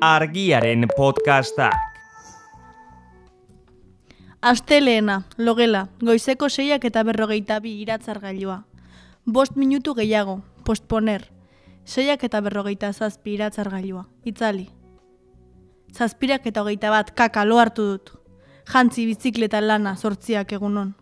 argiaren podcastak. Astelehena, logela, goizeko seiak eta berrogeita bi iratzargailua. Bost minutu gehiago, postponer. Seiak eta berrogeita zazpi iratzargailua. Itzali. Zazpirak eta hogeita bat kaka lo hartu dut. Jantzi bizikleta lana sortziak egunon.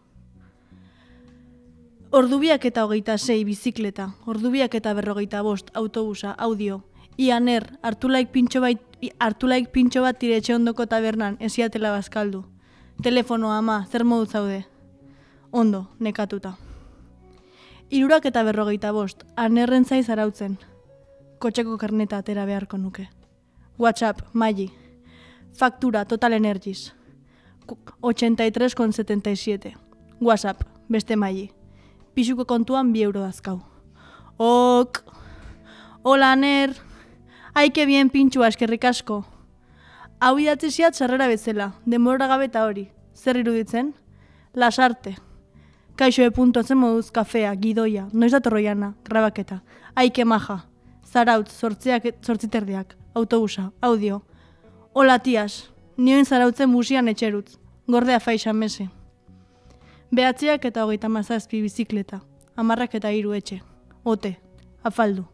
Ordubiak eta hogeita sei bizikleta, ordubiak eta berrogeita bost autobusa, audio. Ianer, hartulaik pintxo, bait, hartulaik pintxo bat tire etxe ondoko tabernan, esiatela bazkaldu. Telefono ama, zer modu zaude? Ondo, nekatuta. Irurak eta berrogeita bost, anerren zaiz arautzen. Kotxeko karneta atera beharko nuke. WhatsApp, maili. Faktura, Total Energies. Ku- 83,77. WhatsApp, beste maili. Pisuko kontuan bi euro dazkau. Ok. Hola, Aner. Ai, que bien pintxua eskerrik asko. Hau idatzi ziat sarrera bezala, denbora gabe hori. Zer iruditzen? Lasarte. Kaixo epuntotzen moduz kafea, gidoia, noiz datorroiana, grabaketa. Aike maja. Zarautz, sortziak, sortziterdiak, autobusa, audio. Hola tias, nioen zarautzen musian etxerutz. Gordea faixa mese. Behatziak eta hogeita mazazpi bizikleta. Amarrak eta hiru etxe. Ote. Afaldu.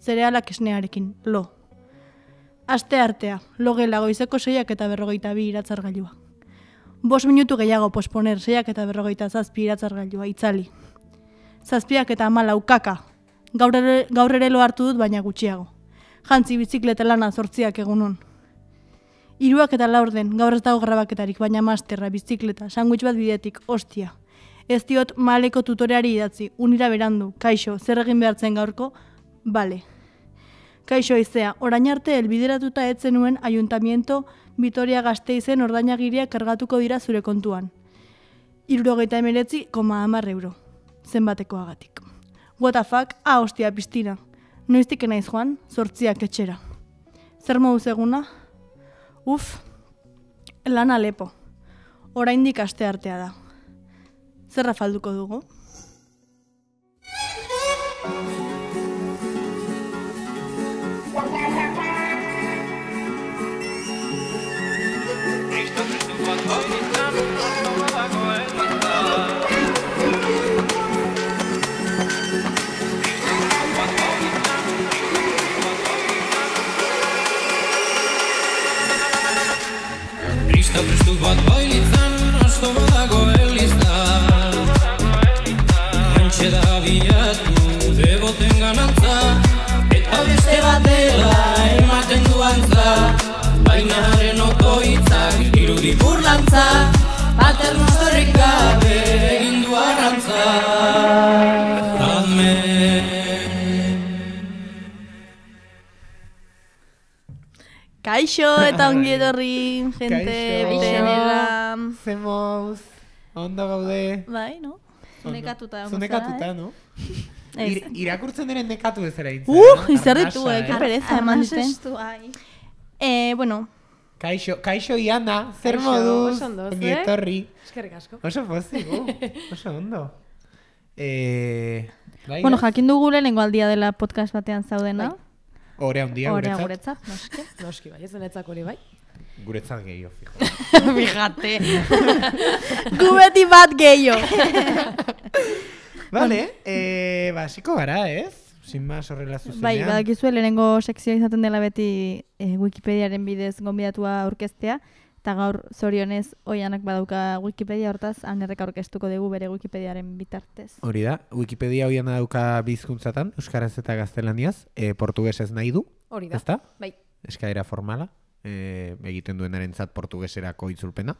Zerealak esnearekin. Lo. Aste artea, logela goizeko seiak eta berrogeita bi iratzargailua. Bos minutu gehiago posponer, seiak eta berrogeita zazpi iratzargailua, itzali. Zazpiak eta amalau kaka. Gaur ere, gaur hartu dut, baina gutxiago. Jantzi bizikleta lana zortziak egunon. Hiruak eta laurden, gaur ez dago grabaketarik, baina masterra, bizikleta, sandwich bat bidetik, ostia. Ez diot maleko tutoreari idatzi, unira berandu, kaixo, zer egin behartzen gaurko, bale. Kaixo izea, orain arte helbideratuta etzen nuen ayuntamiento Vitoria Gasteizen ordainagiria kargatuko dira zure kontuan. Irurogeita emeretzi, koma hamar euro. Zenbatekoagatik. What the fuck? Ah, ostia, piztina. Noiztik naiz joan, zortziak etxera. Zer moduz eguna? Uf, lana lepo. Oraindik aste artea da. Zerra falduko dugu? Baina haren otoitzak, irudi burlantza Paternuztorrik gabe, egin du arrantza Amen Kaixo eta ongi etorri, jente, benera. Zemoz, ondo gaude. Bai, no? Nekatuta egon Zu nekatuta, no? Ez. Ir, irakurtzen diren nekatu ez ere. Uh, izar ditu, eh, que pereza eman dite. Arnasestu, ai. Eh, bueno, Kaixo, kaixo Iana, zer moduz? oso ondo, Ongi etorri. Eskerrik asko. Oso pozik, uh, oso ondo. Eh, bai, bueno, ez? jakin dugu lehenengo aldia dela podcast batean zaudena. Ore handia Horea guretzat. guretzat, noski. Noski bai, ez denetzak hori bai. Guretzat gehiago, fijo. Fijate. Gu beti bat gehiago. Vale, eh, basiko gara, ez? Sin más horrela zuzenean. bai, badakizue lehenengo sekzioa izaten dela beti eh, Wikipediaren bidez gonbidatua aurkeztea. Eta gaur zorionez oianak badauka Wikipedia hortaz, anerrek aurkeztuko dugu bere Wikipediaren bitartez. Hori da, Wikipedia hoian dauka bizkuntzatan, Euskaraz eta Gaztelaniaz, e, portugesez nahi du, Hori da. ezta? Bai, Eskaera formala, e, egiten duenarentzat portugeserako itzulpena.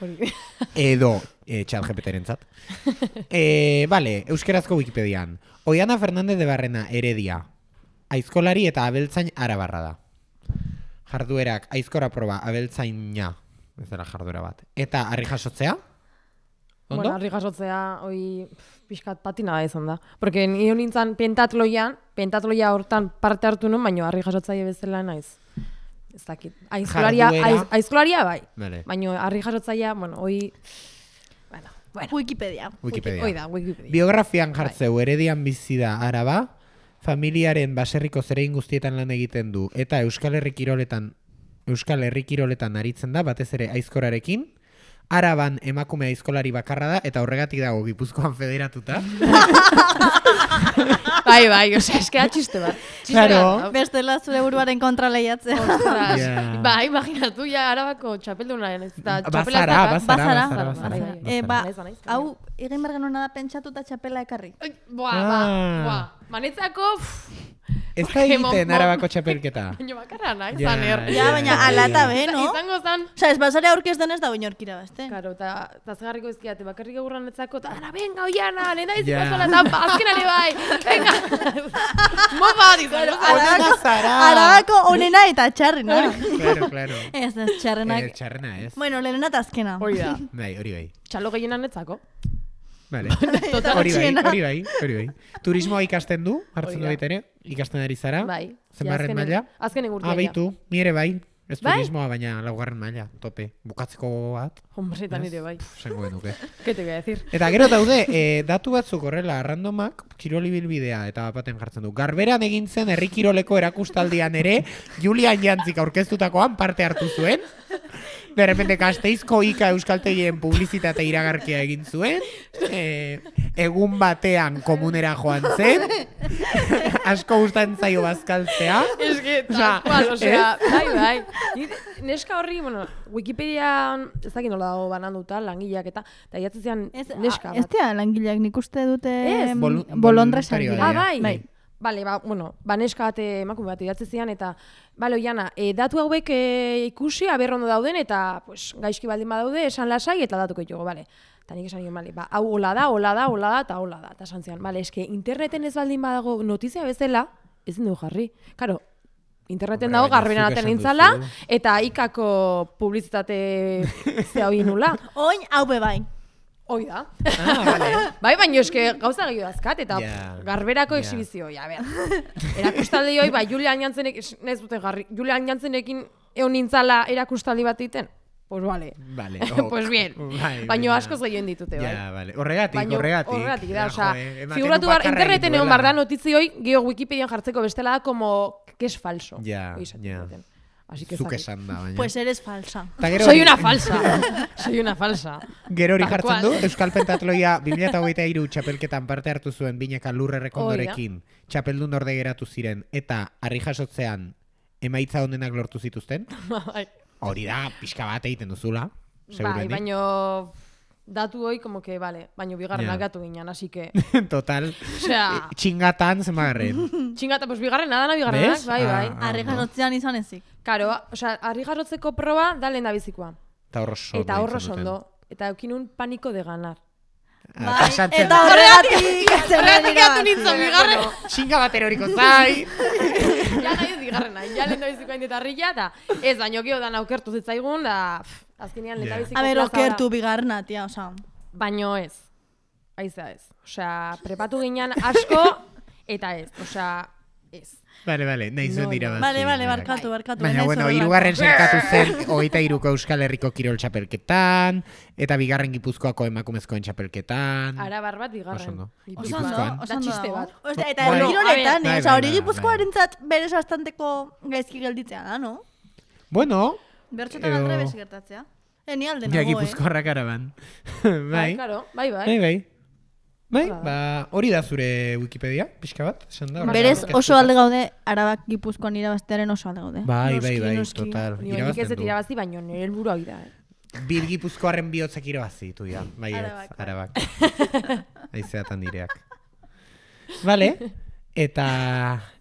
hori. Edo e, txat GPT-rentzat. e, vale, euskerazko Wikipedian. Oiana Fernandez de Barrena, heredia. Aizkolari eta abeltzain arabarra da. Jarduerak, aizkora proba, abeltzaina. Ez dela jarduera bat. Eta harri jasotzea? Ondo? Bueno, harri jasotzea, pf, pixkat patina da izan da. Porque nio nintzen pentatloian, pentatloia hortan parte hartu nuen, baina harri jasotzaile bezala naiz. Ez dakit. Aizkolaria, aiz, aizkolaria bai. Vale. Baina harri jasotzailea, bueno, hoi... Bueno. Wikipedia. Wikipedia. Hoi da, Wikipedia. Biografian jartzeu, heredian bizi da araba, familiaren baserriko zerein guztietan lan egiten du, eta Euskal Herri kiroletan Euskal Herri kiroletan aritzen da, batez ere aizkorarekin. Araban emakume aizkolari bakarra da, eta horregatik dago Gipuzkoan federatuta. Bai, bai, osea, eske da txiste bat. Txiste Claro. bat. Bestela zure buruaren kontra lehiatzea. Ja. Ba, imaginatu ja arabako txapeldunaren Bazara, bazara, Bazara. bazara, bazara. Eh, ba, hau, egin behar genuena da pentsatu eta txapela ekarri. Boa, ba, Ah. boa. Manetzako, pff, Ez da egiten arabako txapelketa. baina bakarra nahi, Ja, zaner. ja, Ja, baina ala eta be, no? Izango zan, Osa, ez bazara aurkez denez da oinorkira bazte. Karo, eta tazgarriko izkiate, bakarrik egurran etzako, eta ara, venga, oiana, lehen da iziko zola, eta azkenari bai, venga. Mofa bat izango zan. Onena zara! Arabako onena eta txarrena. Claro, claro. Ez, ez, Eh, txarrenak. txarrena ez. Bueno, lehenena eta azkena. Hoi da. Bai, hori bai. Txalo gehienan etzako. Vale. Total, Hori bai, txiena. hori bai, hori bai. Turismoa ikasten du, hartzen du ere, ikasten ari zara. Bai. Zenbarren Ja, maila? Azkenen urtia. Ah, beitu, ni ere bai. Ez Bai? turismoa, baina laugarren maila, tope. Bukatzeko bat, Hombre, eta nire bai. zengo genuke. ¿Qué te voy a decir? Eta gero daude, e, datu batzuk horrela, randomak, kiroli bilbidea eta baten jartzen du. Garberan egin zen herri kiroleko erakustaldian ere, Julian Jantzik aurkeztutakoan parte hartu zuen. De repente Gasteizko Ika Euskaltegien publizitate iragarkia egin zuen. E, egun batean komunera joan zen. Asko gustatzen zaio bazkaltzea. Es que, Osea, tal cual, bai, bai. Neska horri, bueno, Wikipedian, ez dakit nola dago bananduta, langileak eta, eta jatzen zian Ez, neska a- ez bat. dira langileak nik uste dute Ez. dira. Ah, bai. Bai. Bale, ba, bueno, ba neska bat eh, emakume bat idatzi zian eta bale oiana, e, datu hauek e, ikusi aberrondo dauden eta pues, gaizki baldin badaude esan lasai eta datuko ditugu, bale. Eta nik esan nion, bale, ba, hau hola da, hola da, hola da, eta hola da. Eta esan zian, bale, eske interneten ez baldin badago notizia bezala, ezin dugu jarri. Karo, interneten dago zuk aten nintzala, eta ikako publizitate ze hau nula. Oin, hau be bai. Hoi da. Ah, vale. Bai, baina eske gauza gehiago dazkat, eta Ja. garberako Ja. exhibizio, ja, ber. Erakustaldi hoi, bai, Julian Jantzenek, ez dute garri, Julian Jantzenekin egon nintzala erakustaldi bat egiten. Pues vale. Vale, pues bien. Bai, Baina askoz gehien ditute, bai. Ja, vale. Horregatik, horregatik. horregatik da, osea, figuratu behar, bakarra interneten egon behar da notizioi, gio Wikipedian jartzeko bestela da, como, que es falso. Ja, ja. Así que Zuk esan da, baina. Pues eres falsa. Ta gero Soy una falsa. Soy una falsa. Gero hori jartzen du, Euskal Pentatloia 2023 txapelketan parte hartu zuen bineka lurre rekondorekin, txapeldun orde geratu ziren, eta harri jasotzean emaitza honenak lortu zituzten. Bai. Hori da, pixka bat egiten duzula, Bai, baino datu hoi, como que, vale, baino bigarrenak Ja. gatu ginen, así que, Total, osea, e, txingatan zenbagarren. txingata, pues bigarrena dana bigarrenak, Bez? bai, bai. Ah, Arri no. jarotzean izan ezik. Karo, osea, harri jarrotzeko proba da lehen da bizikoa. Eta horro sondo. Eta horro sondo. Eta eukinun paniko de ganar. Ah, pasatzen eta da. horregatik Horregatik gatu nintzen bigarren. Txinga bat eroriko zai. ja nahi ez bigarrena, ja lehen da bizikoa indeta harria, eta ez, baino gio dan aukertu zitzaigun, da, pff, azkenean lehen da Ja. biziko A ber, plaza da. okertu bigarna, tia, osa. Baino ez. Aiza ez. Osea, prepatu ginen asko, eta ez. Osea, ez. Vale, vale, nahi zuen No, dira no. Vale, vale, barkatu, barkatu. Baina, bueno, horrelako. hirugarren zerkatu zen hogeita iruko Euskal Herriko Kirol txapelketan, eta bigarren gipuzkoako emakumezkoen txapelketan. Arabar bat bigarren. Oso ondo. Oso Gipuzkoan. ondo, Gipuzkoan. oso Da ondo txiste dago. bat. Osea, eta Bai. kiroletan, Bai, eh? Osa, hori bai, bai, gipuzkoarentzat berez bastanteko gaizki gelditzea da, no? Bueno, Bertxotan Edo- aldrebes gertatzea. Eh, ni alde nago, eh? gipuzkoarrak araban. Bai, bai, claro, bai, bai. bai, bai. Bai, ba, hori da zure Wikipedia, pixka bat, esan da. Berez oso alde gaude, arabak gipuzkoan irabaztearen oso alde gaude. Bai, bai, Noski, bai, noski. total. Ni nik ez dut irabazi, baino nire helburua hori da. Eh. Bir gipuzkoarren bihotzak irabazi, tu ja. Bai, ez, Arabak, bai. arabak. Aizeatan direak. Vale, eta,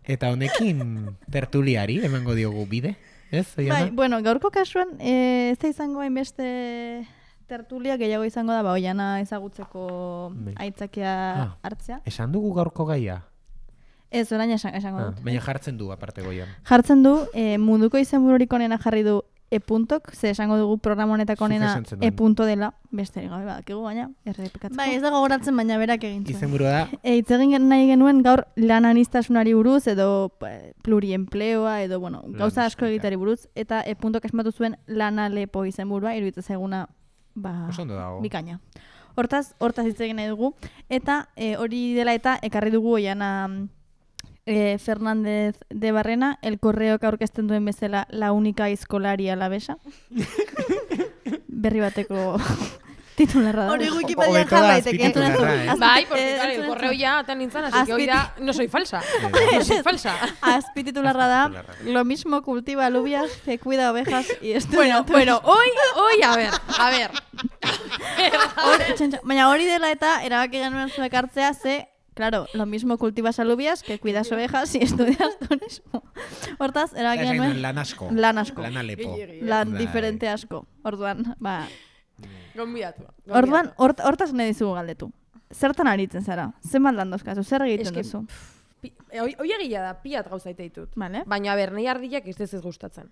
eta honekin tertuliari emango diogu bide, ez? Bai, bueno, gaurko kasuan, eh, ez da izango hainbeste tertulia gehiago izango da, ba, oiana ezagutzeko Bai. aitzakia Ah. hartzea. Esan dugu gaurko gaia? Ez, orain esan, esango Ah, dut. baina jartzen du aparte goian. Jartzen du, eh, munduko izenbururik onena jarri du e-puntok, ze esango dugu programa honetako zenuen. e-punto dela, besterik gabe badakigu baina, errepikatzeko. Bai, ez dago goratzen, baina berak egin zuen. Izenburua da, E, hitz egin gen- nahi genuen gaur lan anistasunari buruz edo eh, pluriempleoa edo bueno, gauza asko egitari buruz eta e puntok esmatu zuen lana lepo izenburua iruditzen zaiguna ba, oso ondo dago. bikaina. Hortaz, hortaz hitz egin nahi dugu eta e, hori dela eta ekarri dugu oiana eh, Fernández de Barrena, el correok aurkezten duen bezala la única escolaria la besa. Berri bateko titularra da. Hori Wikipedian Hobeto jar da daiteke. azpititularra, eh? Bai, porque claro, el correo ya tan nintzen, así que hoy da, no soy falsa. no soy falsa. Azpititularra da, lo mismo cultiva alubias que cuida ovejas y estudia. Bueno, bueno, hoy, hoy, a ver, a ver. Baina hori dela eta erabaki genuen zuek hartzea ze Claro, lo mismo cultivas alubias que cuidas ovejas y estudias turismo. Hortaz, Esan genuen genuen lan asko. lan asko. Lan alepo. lan Bai. diferente asko. Orduan, ba, Gonbidatu. orduan hort, hortaz nahi dizugu galdetu. Zertan aritzen zara? Zenbat lan dozkazu? Zer egiten Eske, duzu? Hoi egia da, piat gauza ite ditut. Vale. Baina, a ber, nahi ardiak ez ez gustatzen.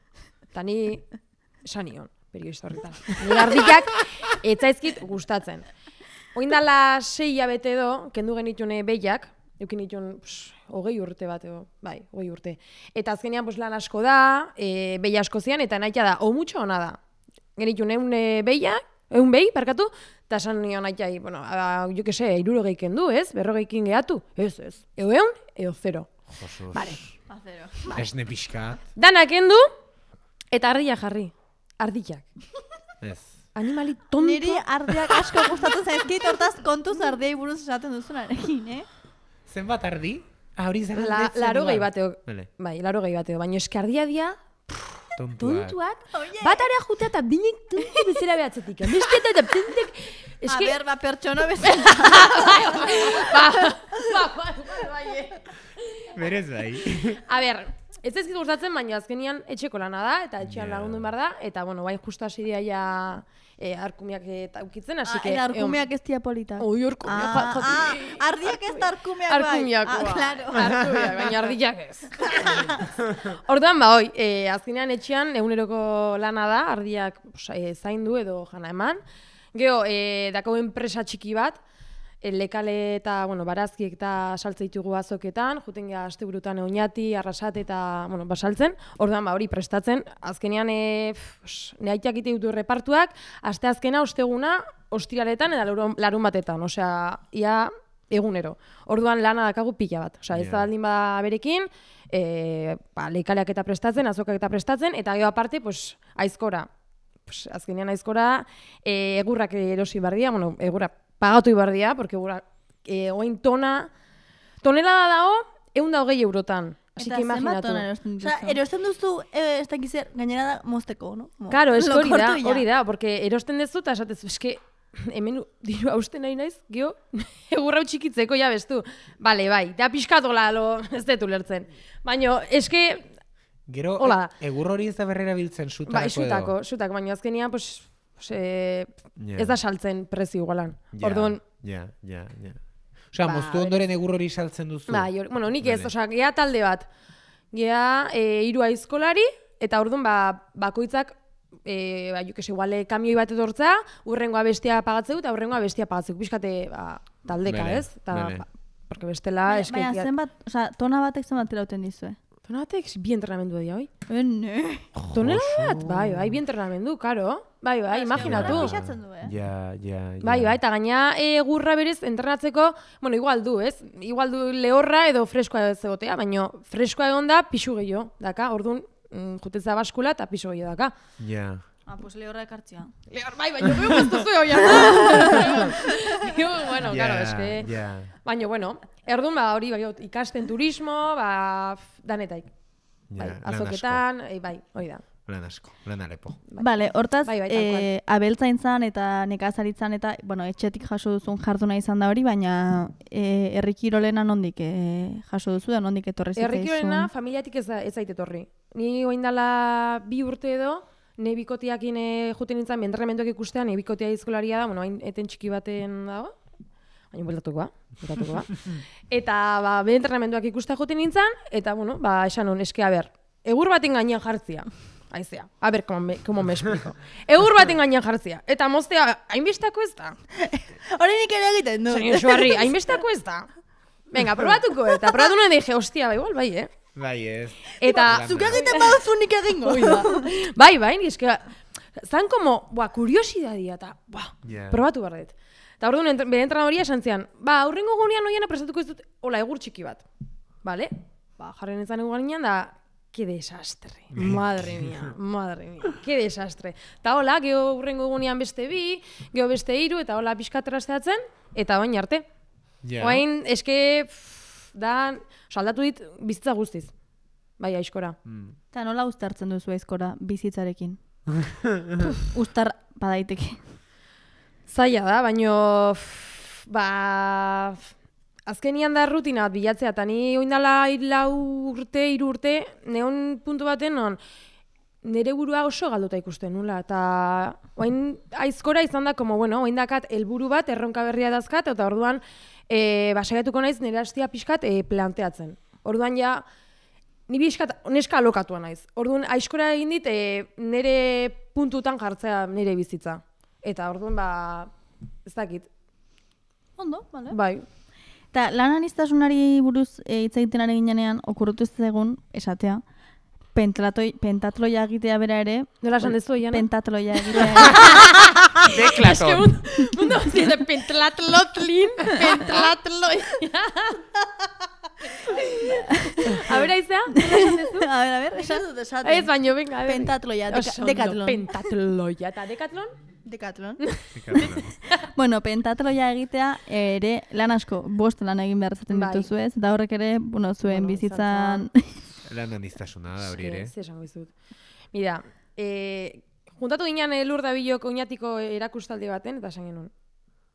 Eta ni, esan nion, periodista horretan. Ni ardiak ez zaizkit gustatzen. Oindala sei hilabete edo, kendu genitune behiak, eukin nituen hogei urte bat edo, bai, hogei urte. Eta azkenean pues, lan asko da, e, behi asko zian, eta nahi da, o mucho ona da. Genitun eun e, behiak, eun behi, parkatu, eta esan nion nahi bueno, a, jo que se, irurogei kendu, ez? Berrogeikin gehatu? Ez, ez. Eo eun, eo zero. Josus. Vale. Esne pixkat. Danak kendu, eta ardia jarri. Ardiak. Ez. Animali tonto. Niri ardiak asko gustatzen zaizkit, hortaz kontuz ardiai buruz esaten duzunarekin, eh? Zenbat ardi? Ah, hori zer La, laro gehi bateo. Vale. Bai, laro gehi bateo. Baina eski ardia dia, Tontuak. tontuak. Bat area jutea eta binek tontu bezala behatzetik. Beste eta eta tontek. A ber, ba, pertsona bezala. ba, ba, ba, ba, bai, eh. Berez bai. A ber, ez ez gustatzen, baina azkenian etxeko lana da, eta etxean Ja. lagundu behar da, eta, bueno, bai, justu hasi dira ja e, arkumiak eta ukitzen, hasi Ah, que... era arkumeak ez dia politak. Oi, arkumiak, Ah, ah, ardiak ez da arkumeak bai. Arkumiak, Ah, claro. Arkumiak, baina ardiak ez. Orduan, ba, hoi, e, azkenean etxean eguneroko lana da, ardiak e, zaindu edo jana eman. Geo, e, dako enpresa txiki bat, lekale eta, bueno, barazkiek eta saltze ditugu azoketan, juten gea asteburutan oinati, arrasat eta, bueno, basaltzen. Orduan, ba, hori prestatzen, azkenean, e, pff, nehaitiak ite ditu repartuak, aste azkena, osteguna, ostiraletan eta larun, larun batetan, osea, ia egunero. Orduan lana dakagu pila bat. Osea, ez da baldin ba berekin, e, ba, leikaleak eta prestatzen, azokak eta prestatzen, eta gero aparte, pues, aizkora. Pues, azkenean aizkora, e, egurrak erosi bardia, bueno, egurra pagatu bardia, porque egurra, e, oin tona, tonela da dago, egun da hogei eurotan. Así Eta que imaginatu. tona erosten Osea, dituzu? erosten duzu, eh, ez gainera da mozteko, no? Mo- Claro, es hori da, hori da, porque erosten dezu eta esatezu, eske hemen diru hausten nahi naiz, gio, egurra txikitzeko ja bestu. Bale, bai, da pixkatola lo, ez dut ulertzen. Baina, eske, Gero, Hola e- egur hori ez da berrera biltzen sutarako bai, sutako, sutako, baina azkenean, pues, eh, Ja. ez da saltzen prezio igualan. Ja, Orduan, Ja, ja, ja. Osea, Ba, moztu ondoren egur hori saltzen duzu. bai, hor- bueno, nik ez, osea, gea talde bat. Gea, e, hiru aizkolari, eta orduan, ba, bakoitzak, e, ba, jukese, iguale kamioi bat edortza, urrengoa bestia pagatzeu, eta urrengoa bestia pagatzeu. Pixkate, ba, taldeka, Bale, ez? Eta, bale. ba, porque bestela, Baina, eske... baina zenbat, osea, tona batek zenbat irauten dizue? Tonatek, bi entrenamendu dira, hoi? Ene. Tonela bat, bai, bai, bi entrenamendu, karo. Bai, bai, imaginatu. Du, eh? Ja, ja, ja. Bai, bai, eta gaina e, gurra berez entrenatzeko, bueno, igual du, ez? Igual du lehorra edo freskoa ez egotea, baina freskoa egon da pixu gehiago, daka, orduan, mm, juteza baskula eta pixu gehiago daka. Ja. Ah, pues lehorra ekartzia. Lehor, bai, baina beo ez duzu hoia. bueno, Ja, claro, eske... Ja. Baina, bueno, erduan, ba, hori, bai, ikasten turismo, ba, danetaik. Bai, asko. azoketan, e, bai, hori da. Lan asko, lan alepo. Vale, hortaz, Bai, bai, tal eh, abeltzaintzan eta nekazaritzan eta, bueno, etxetik jaso duzun jarduna izan da hori, baina eh, herrikirolena nondik eh, jaso duzu da, nondik etorri zitzaizun? Herrikirolena familiatik ez, da, ez zait etorri. Ni oindala bi urte edo, ne bikotiakin e, juten nintzen, bentrenamenduak ikustean, ne bikotia izkolaria da, bueno, hain eten txiki baten dago, baina bueltatuko ba, bueltatuko ba. eta, ba, bentrenamenduak ikustea juten nintzen, eta, bueno, ba, esan hon, eske, a ber, egur baten gainean jartzia. Aizea, a ber, como me, como me explico. Egur baten gainean jartzia. Eta moztea, hainbestako ez da. Hori nik ere egiten du. Señor Suarri, hainbestako ez da. Venga, probatuko, eta probatu nuen dije, hostia, ba, igual, bai, eh? Bai, ez. Eta, Zuk egiten baduzu nik egingo. bai, bai, ni eske, zan como, buah, kuriosidadia, eta, buah, Ja. probatu behar dut. Eta orduan, ent- bere entrenadoria esan zian, ba, aurrengo gunean noiena prestatuko ez dut, hola, egur txiki bat. Vale? ba, jarren ezan eguan ginen, da, ke desastre. Madre mia, madre mia, ke desastre. Eta hola, geho urrengo egunean beste bi, geho beste hiru eta hola pixkat trasteatzen, eta bain arte. Ja. Oain, eske, pff, da, oza, aldatu dit bizitza guztiz. Bai, aizkora. Mm. Eta nola uztartzen duzu aizkora bizitzarekin? Uztar badaiteke. Zaila da, baino, ba, azkenian da rutina bat bilatzea, eta ni oindala lau urte, hiru urte, neon puntu baten non, nire burua oso galduta ikusten nula, eta oain aizkora izan da, como, bueno, oain dakat helburu bat, erronka berria dazkat, eta orduan, e, basaiatuko naiz nire hastia pixkat e, planteatzen. Orduan ja, ni pixkat neska alokatua naiz. Orduan, aizkora egin dit, e, nire puntutan jartzea nire bizitza. Eta orduan, ba, ez dakit, Ondo, bale. bai. Eta lan anistasunari buruz e, hitz egiten ari ginenean, okurrutu ez egun esatea, pentatoi, pentatloia egitea bera ere, Nola esan dezu, Iana? pentatloia egitea. Deklaton. Mundo zize pentlatlotlin, pentlatloi. A ber, aizea? Nola esan dezu? a ver, a ver, esan dut esaten. Ez baino, venga, a ver. Pentatloia, deka, dekatlon. Pentatloia, eta dekatlon? Dekatlon. bueno, pentatloia egitea ere lan asko, bost lan egin behar zaten Bai. dituzu ez, eta horrek ere, bueno, zuen Bueno, bizitzan... Lan aniztasuna da hori ere. Ze esango dizut. Mira, eh, juntatu ginen elur da bilok oinatiko erakustaldi baten, eta esan genuen.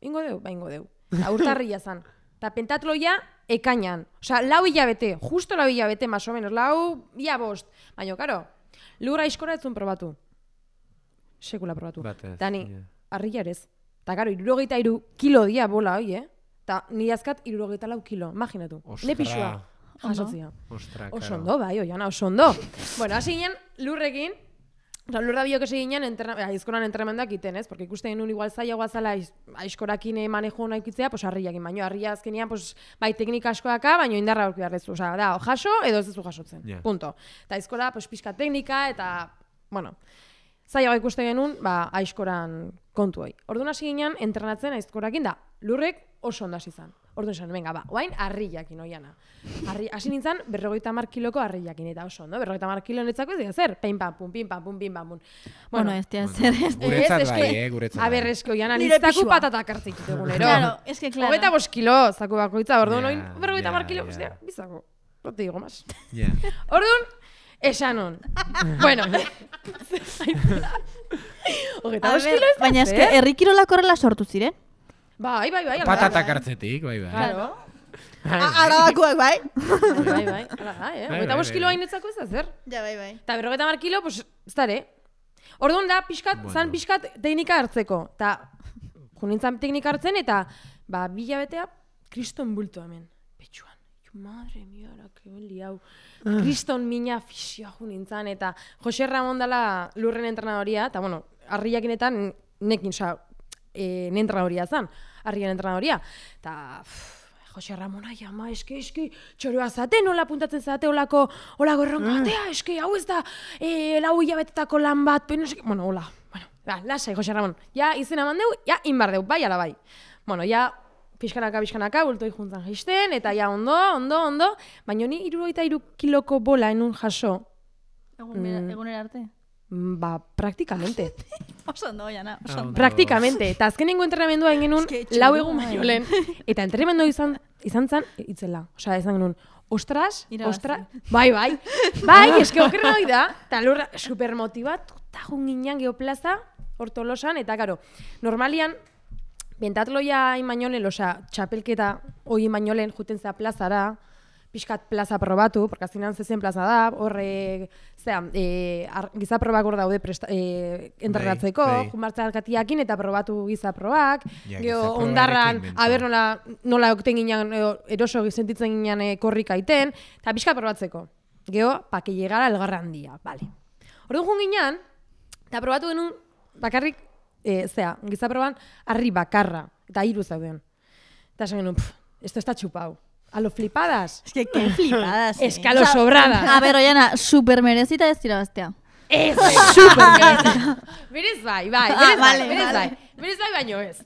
Ingo deu? Ba, ingo deu. Eta urtarria zan. Eta pentatloia ekainan. Osea, lau hilabete, justo lau hilabete, más o menos, lau ia bost. Baina, karo, lurra iskora ez zuen probatu. Sekula probatu. Bat ez, Dani, ja. harria ez. Eta, karo, irurogeita iru kilo dia bola, hoi, eh? Eta nire azkat irurogeita lau kilo, imaginatu. Ostra. Ne pixua. Jasotzia. Ostra, Oso ondo, bai, oiana, oso ondo. bueno, hasi ginen lurrekin, Osa, lurra biok hasi ginen, entrena, eh, aizkoran entremendak iten, ez? Porque ikusten genuen igual zailagoa zala aiz, aizkorakin eh, manejo nahi ikitzea, pues harriakin, baino harria azkenian, pues, bai, teknika asko daka, baino indarra aurki beharrezu. Osa, da, o jaso edo ez duzu jasotzen. Ja. Punto. Eta aizkora, pues, pixka teknika, eta, bueno, zailago ikusten genuen, ba, aizkoran kontu hoi. Orduan hasi ginen, entrenatzen aizkorakin da, lurrek oso ondo hasi izan. Orduan esan, venga, ba, oain harriakin oiana. Harri, hasi nintzen, berrogeita mar kiloko harriakin, eta oso ondo, berrogeita mar kilo netzako ez dira zer, pim pam pum, pim pam pum, pim pam pum. bueno, ez dira zer ez. Guretzat bai, eh, guretzat A ber, bai. eske oiana, Nire niztaku patatak hartzen ditut egunero. Claro, es que claro. Hogeita bost kilo, zaku bakoitza, orduan, Ja, oin, berrogeita mar ja, kilo, ostia, bizako. No te digo más. Ja. Orduan, esan on. bueno. Hogeita A bost ver, kilo ez da baina eske zer? herrikirolak horrela sortu ziren. Bai, bai, bai. da. Patatak hartzetik, bai, bai. Claro. Arabakoak bai. bai, bai, ala da, eh? Bai, bai, bost bai, kilo bai. hainetzako ez da zer. Ja, bai, bai. Eta berrogeita mar kilo, pues, ez da. Orduan da, pixkat, Bueno. zan pixkat teknika hartzeko. Eta, junintzan teknika hartzen, eta, ba, bila betea, kriston bulto hemen. Petxuan. Madre mia, que hau. Kriston mina fisioa junintzan, eta Jose Ramon dela lurren entrenadoria, eta, bueno, harriakinetan nekin, oza, e, ne entrenadoria zan, harrien entrenadoria. Eta, pff, Jose Ramon, ai, ama, eske, eske, txoroa zate, nola puntatzen zate, olako, olako erronka batea, eske, hau ez da, e, lau hilabetetako lan bat, pero, eske, bueno, hola, bueno, ba, lasai, Jose Ramon, ja, izena eman deu, ja, inbar deu, bai, ala bai. Bueno, ja, pixkanaka, pixkanaka, bultoi juntzan jaisten, eta ja, ondo, ondo, ondo, baina ni irurogeita iru kiloko bola enun jaso, Egun, egunera arte. Mm, ba, praktikamente. Oso ondo, jana, oso Ah, ondo. Praktikamente, eta azkenengo entrenamendua egin genuen lau egun bai. baino lehen. Eta entrenamendu izan, izan zen, itzela. Osea, izan genuen, ostras, Irabazi. ostras, bai, bai, bai, eske okerren hori da, eta lurra, super motivatuta jun ginen geoplaza, hortolosan, eta karo, normalian, bentatloia imainolen, osea, txapelketa hoi imainolen juten zea plazara, pixkat plaza probatu, porque azkenean zezen plaza da, horre, zera, e, ar, giza probak hor daude presta, e, entrenatzeko, bai. jumartza alkatiakin eta probatu giza probak, Ja, probarekin ondarran, aber nola, nola okten ginen, e, eroso sentitzen ginen e, korrika iten, eta pixkat probatzeko. Gero, pa que llegara el garra handia, vale. Orduan jun ginen, eta probatu genuen, bakarrik, e, zea, giza proban, harri bakarra, eta hiru zauden. Eta esan genuen, pff, esto está chupau. A lo flipadas. Es que, que flipadas, eh. Es que a lo sobradas. A ver, oiana, super merezita ez dira bastea. Ez, super merezita. Berez bai, bai, berez bai, vale, berez vale. bai. Berez bai baino ez.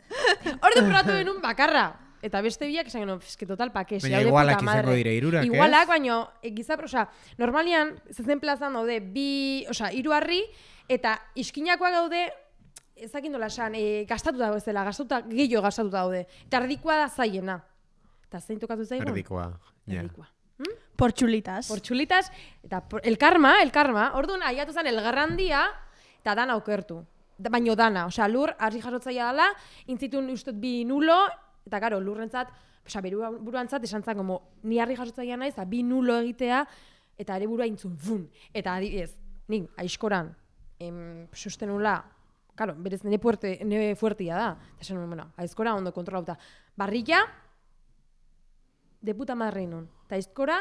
Ordu probatu genuen bakarra. Eta beste biak esan genuen, eske total pakes. Baina igualak izango dire hirurak, ez? Igualak, baina e, giza, osea, normalian, zezen plazan daude, bi, osea, hiru harri, eta iskinakoak daude, ezakin dola esan, e, gastatuta dago ez dela, gastatuta, gehiago gastatuta daude. Eta erdikoa da zaiena. Eta zein tokatu zaigu? Erdikoa. Ja. Erdikoa. Por chulitas. Por chulitas, eta por, el karma, el karma, orduan aiatu zen el garrandia, eta dana okertu. Da, baino dana, osea, lur, harri jasotzaia dela, intzitun ustot bi nulo, eta karo, lurrentzat, osea, buruantzat, esan zen, como, ni harri jasotzaia naiz, eta bi nulo egitea, eta ere burua intzun, fun. Eta adibidez, nik, aizkoran, em, sustenula, karo, berez nire, puerte, nire fuertia da, eta esan, bueno, aizkora ondo kontrolauta. Barrilla, de puta madre non. Eta aizkora,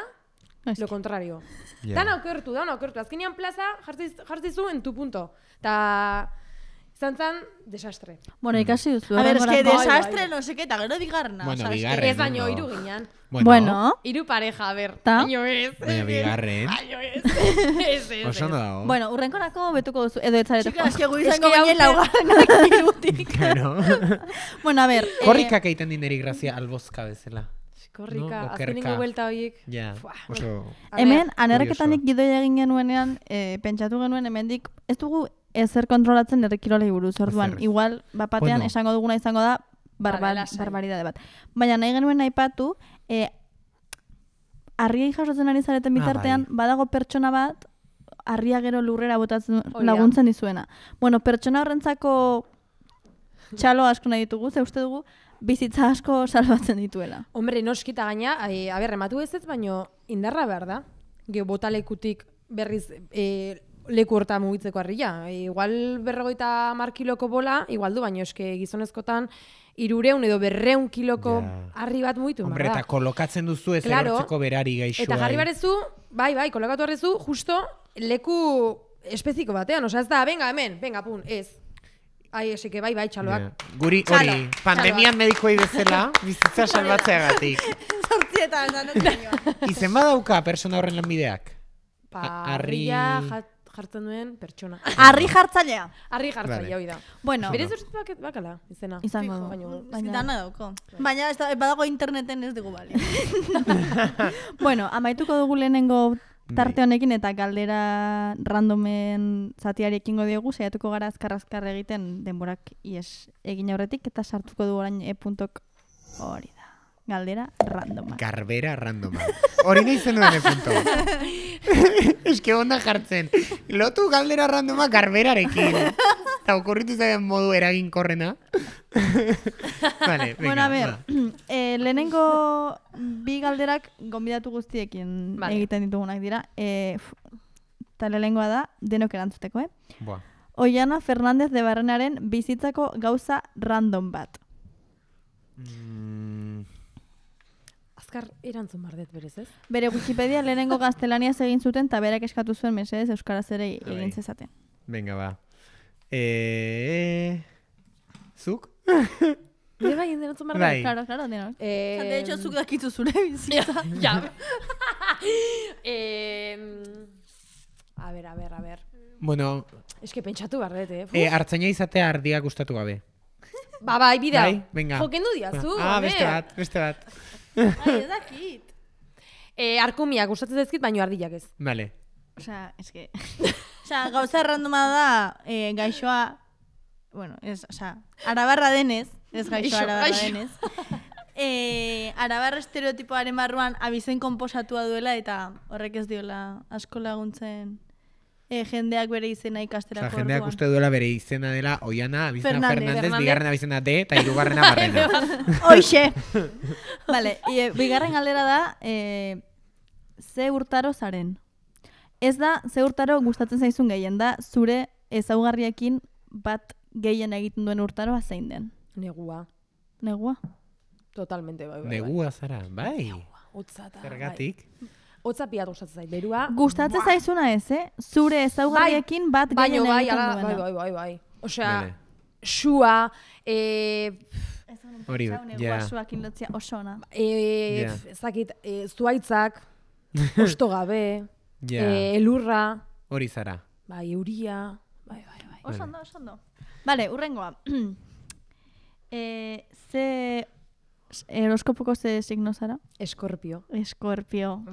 Eski. lo contrario. Ja. Dana okertu, dana okertu. Azkenean plaza jartziz, jartzizu en tu punto. Ta izan zen desastre. Bueno, ikasi duzu. A ver, es que horrengorako. bai, desastre, bai. no sé qué, eta gero bigarna. Bueno, bigarren. Ez baino ondo. hiru ginean. Bueno, Hiru pareja, a ber. Ta? Baino ez. Baina bigarren. Baino ez. Ez, ez, ez. dago. bueno, urrenkorako betuko duzu, edo ez zarete Chica, es que gu izango ginen irutik. Claro. Bueno, a ver. eh, Korrikak egiten dineri grazia albozka bezala. Korrika, No, azkenengo buelta horiek. Ja, Fua, oso... A Hemen, anerketanik gidoia egin genuenean, e, pentsatu genuen hemendik, ez dugu ezer kontrolatzen errekirolei buruz, orduan, igual, bapatean Bueno. esango duguna izango da, barbar, barbaridade bat. Baina nahi genuen aipatu, e, harriai jasotzen ari zareten Ah, bitartean, badago pertsona bat, harria gero lurrera botatzen laguntzen dizuena. Bueno, pertsona horrentzako txalo asko nahi ditugu, ze uste dugu, bizitza asko salbatzen dituela. Hombre, noskita gaina, e, a ber, rematu ez ez, baino indarra behar da. Geo botalekutik berriz e, leku horta mugitzeko harria. E, igual berrogeita mar kiloko bola, igual du, baino eske gizonezkotan irureun edo berreun kiloko Ja. harri bat mugitu. Hombre, eta kolokatzen duzu ez Claro. erortzeko berari gaixoa. Eta jarri barezu, bai, bai, kolokatu barrezu, justo leku espeziko batean. Osa ez da, venga, hemen, venga, pun, ez. Ai, esike, bai, bai, txaloak. Ja. Guri, Txalo, hori, pandemian medikoei bezala, bizitza salbatzeagatik. Zortzietan, da, no tengo. Izen badauka persona horren lanbideak? Pa, A- harri- harria jat- jartzen duen pertsona. Harri jartzailea. Harri jartza, Vale. hori da. Bueno, Berez bak- bakala, izena. Izango que dana dauko. Baina ez da, badago interneten ez dugu bali. Bueno, amaituko dugu lehenengo tarte honekin eta galdera randomen zatiari ekingo diogu, saiatuko gara azkar-azkar egiten denborak ies egin aurretik eta sartuko du orain e puntok hori. Galdera randoma. Garbera randoma. Hori nahi zen duen punto. Ez que onda jartzen. Lotu galdera randoma garberarekin. Eta okurritu zaien modu eraginkorrena. vale, venga, bueno, a ver, eh, lehenengo bi galderak gonbidatu guztiekin Vale. egiten ditugunak dira. Eh, eta lehenengoa da, denok erantzuteko, eh? Buah. Oiana Fernandez de Barrenaren bizitzako gauza random bat. Mm, Azkar erantzun bardet berez, ez? Bere Wikipedia lehenengo gaztelaniaz egin zuten eta berak eskatu zuen mesedez euskaraz ere Bai. egin zezaten. venga, ba. Eh, zuk? Nire bai, erantzun bardet? Bai. Claro, claro, denok. Eh, De hecho, zuk dakitu zure bizitza. ja. eh, a ber, a ber, a ber. Bueno, Ez que pentsatu bardet, eh? eh, hartzaina izatea ardia gustatu gabe. Ba, bai, bida. Bai, venga. Jo, kendu diazu, ah, beste bat, beste bat. Ai, ez dakit. Eh, arkumiak gustatzen zaizkit, baino ardiak ez. Vale. Osea, eske... Osea, gauza randoma da, eh, gaixoa, bueno, ez, osea, arabarra denez, ez gaixo Gaixo, arabarra gaixo. denez. Eh, arabarra estereotipoaren barruan abizen konposatua duela eta horrek ez diola asko laguntzen eh, jendeak bere izena Osa, ikasterako jendeak orduan. uste duela bere izena dela Oiana, Abizena Fernández, Fernández, Fernández. bigarrena abizena D eta hirugarrena barrena. Hoxe! Vale, e, bigarren galdera da, e, ze urtaro zaren? Ez da, ze urtaro gustatzen zaizun gehien da, zure ezaugarriekin bat gehien egiten duen urtaroa zein den. Negua. Negua? Totalmente, bai, bai. bai. Negua zara, bai. Hotza eta, Zergatik? Bai. Hotza piat gustatzen zait. Berua. Gustatzen zaizuna ez, eh? Zure ezaugarriekin bat gehien bai, egiten ala, duena. bai, bai, bai, bai. Osea, xua, eh, Hori, ja. suakin lotzia oso ona. eh, Ja. ezakit, eh, zuaitzak, osto gabe, Ja. eh, elurra, Hori zara. bai, euria, bai, bai, bai. Oso ondo, oso ondo. Vale, urrengoa. e, ze Eroskopoko ze signo zara? Eskorpio. Eskorpio.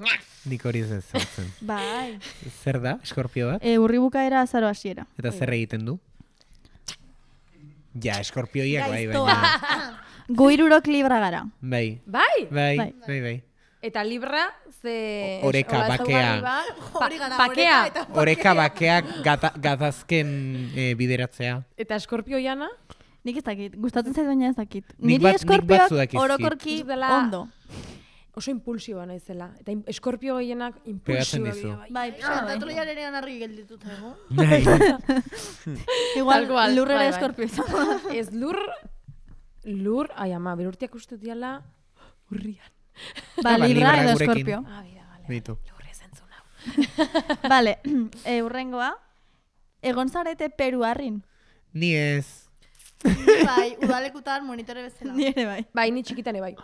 Nik hori ez ez zautzen. Bai. Zer da, eskorpio bat? E, urri bukaera azaro hasiera. Eta zer egiten du? Ja, eskorpioiak bai, Gaiztoa. baina. Gu hirurok libra gara. Bai, Bai? bai, Bai. bai, bai. Eta libra, ze... O- oreka, bakea. ba- bakea. oreka bakeak gata, gatazken eh, bideratzea. Eta eskorpio jana? Nik ez dakit, gustatzen zait baina ez dakit. Nik Niri bat- nik eskorpioak orokorki Ez dela- ondo. Oso impulsioa naizela. Eta im- eskorpio gehienak Pegatzen impulsioa dizu. dira, bai. Bai, pixka, bai. jarrenean argi gelditut ego. Bai. Igual, Tal cual, lurrera bai, bai. eskorpio izan. Ez lur... Lur, ai ama, berurtiak uste diala urrian. ba, ba, libra libra edo gurekin. eskorpio. Ah, bida, bale. Beitu. Lurre zentzun hau. Vale, e, urrengoa. Egon zarete Peru harrin. Ni ez. Bai, udalekutan monitore bezala. Ni ere bai. Bai, ni txikitane bai.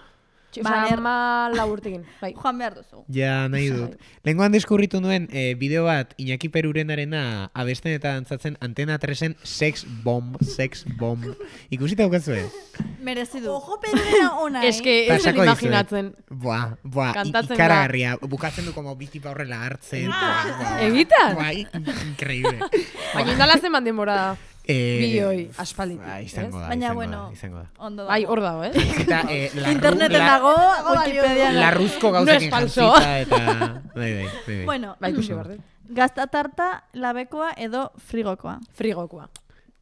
Ba, urtekin. Bai. Joan behar duzu. Ja, nahi dut. Lenguan deskurritu nuen eh, bideo bat Iñaki Perurenarena abesten eta dantzatzen antena tresen sex bomb, sex bomb. Ikusita daukazue? Merezi du. Ojo pedrena ona, eh? Que ez zen imaginatzen. Buah, buah, ikaragarria. Bukatzen du como bitipa horrela hartzen. buah, buah. Egitan? Buah, i- increíble. Baina indala zenbat denbora da. Eh, Bideoi, aspalditik, Ba, izango da, Baina, izango bueno, da, izango da. ondo dago. Bai, hor dago, eh? Eta, eh, larru- Interneten la- dago. Wikipedia Larruzko No es gauzekin falso. jantzita eta... Bai, bai, bai, bai. Bueno, Bai, ikusi behar gazta tarta, labekoa edo frigokoa. Frigokoa.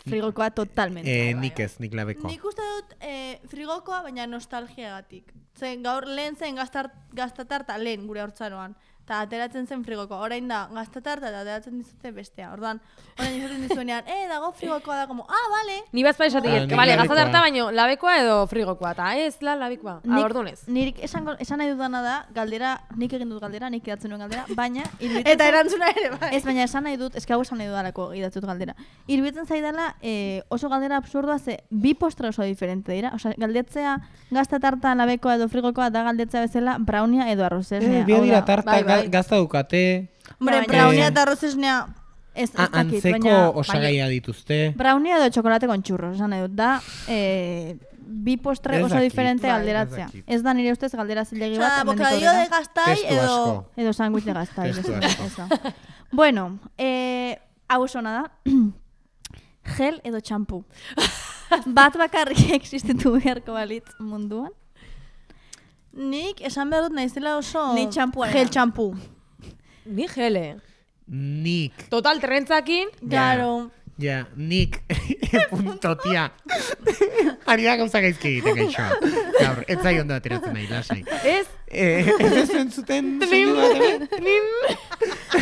Frigokoa totalmente. Eh, nik ez, nik labeko. Nik uste dut eh, frigokoa, baina nostalgiagatik. Zen gaur lehen zen gaztar, gaztatarta lehen gure hortzaroan. Eta ateratzen zen frigokoa. Orain da, gaztatarta eta ateratzen dizute bestea. Ordan, orain izaten dizuenean, eh, dago frigokoa da, como, ah, vale. Ni bazpa esatik, Ah, ah, vale, labekoa. gazatarta baino, labekoa edo frigokoa, eta ez, la, labekoa. Ah, ordunez. Nik esango, esan nahi dudana da, galdera, nik egin dut galdera, nik idatzen nuen galdera, baina... Eta erantzuna ere, bai. Ez, baina esan nahi dut, eske hau esan nahi dudalako idatzen galdera. Iruditzen zaidala eh, oso galdera absurdoa ze bi postre oso diferente dira. Osea, galdetzea gazta tarta labekoa edo frigokoa da galdetzea bezala brownia edo arroz Eh, bia dira tarta bai, bai. Ga- gazta dukate, Hombre, Eh, eta arrozesnea Ez, ez dakit, antzeko baina... osagaia dituzte. Brownia edo txokolate con churros, esan nahi dut, da eh, bi postre oso diferente Bai, galderatzea. ez da nire ustez galdera zilegi bat. Bocadillo aurrera. de gaztai edo... Edo sándwich de gaztai. Testu bueno, eh, hau oso ona da. Gel edo txampu. Bat bakarrik existitu beharko balitz munduan. Nik esan behar dut naizela oso... Ni txampuarena. Gel txampu. Ni gele. Nik, Total, trentzakin, Claro. ja, nik, punto, tia. Ari da gauza gaizki egiten gaixoa. Gaur, ez zai ondo ateratzen nahi, lasai. ez? Eh, ez ez entzuten soinu bat hemen?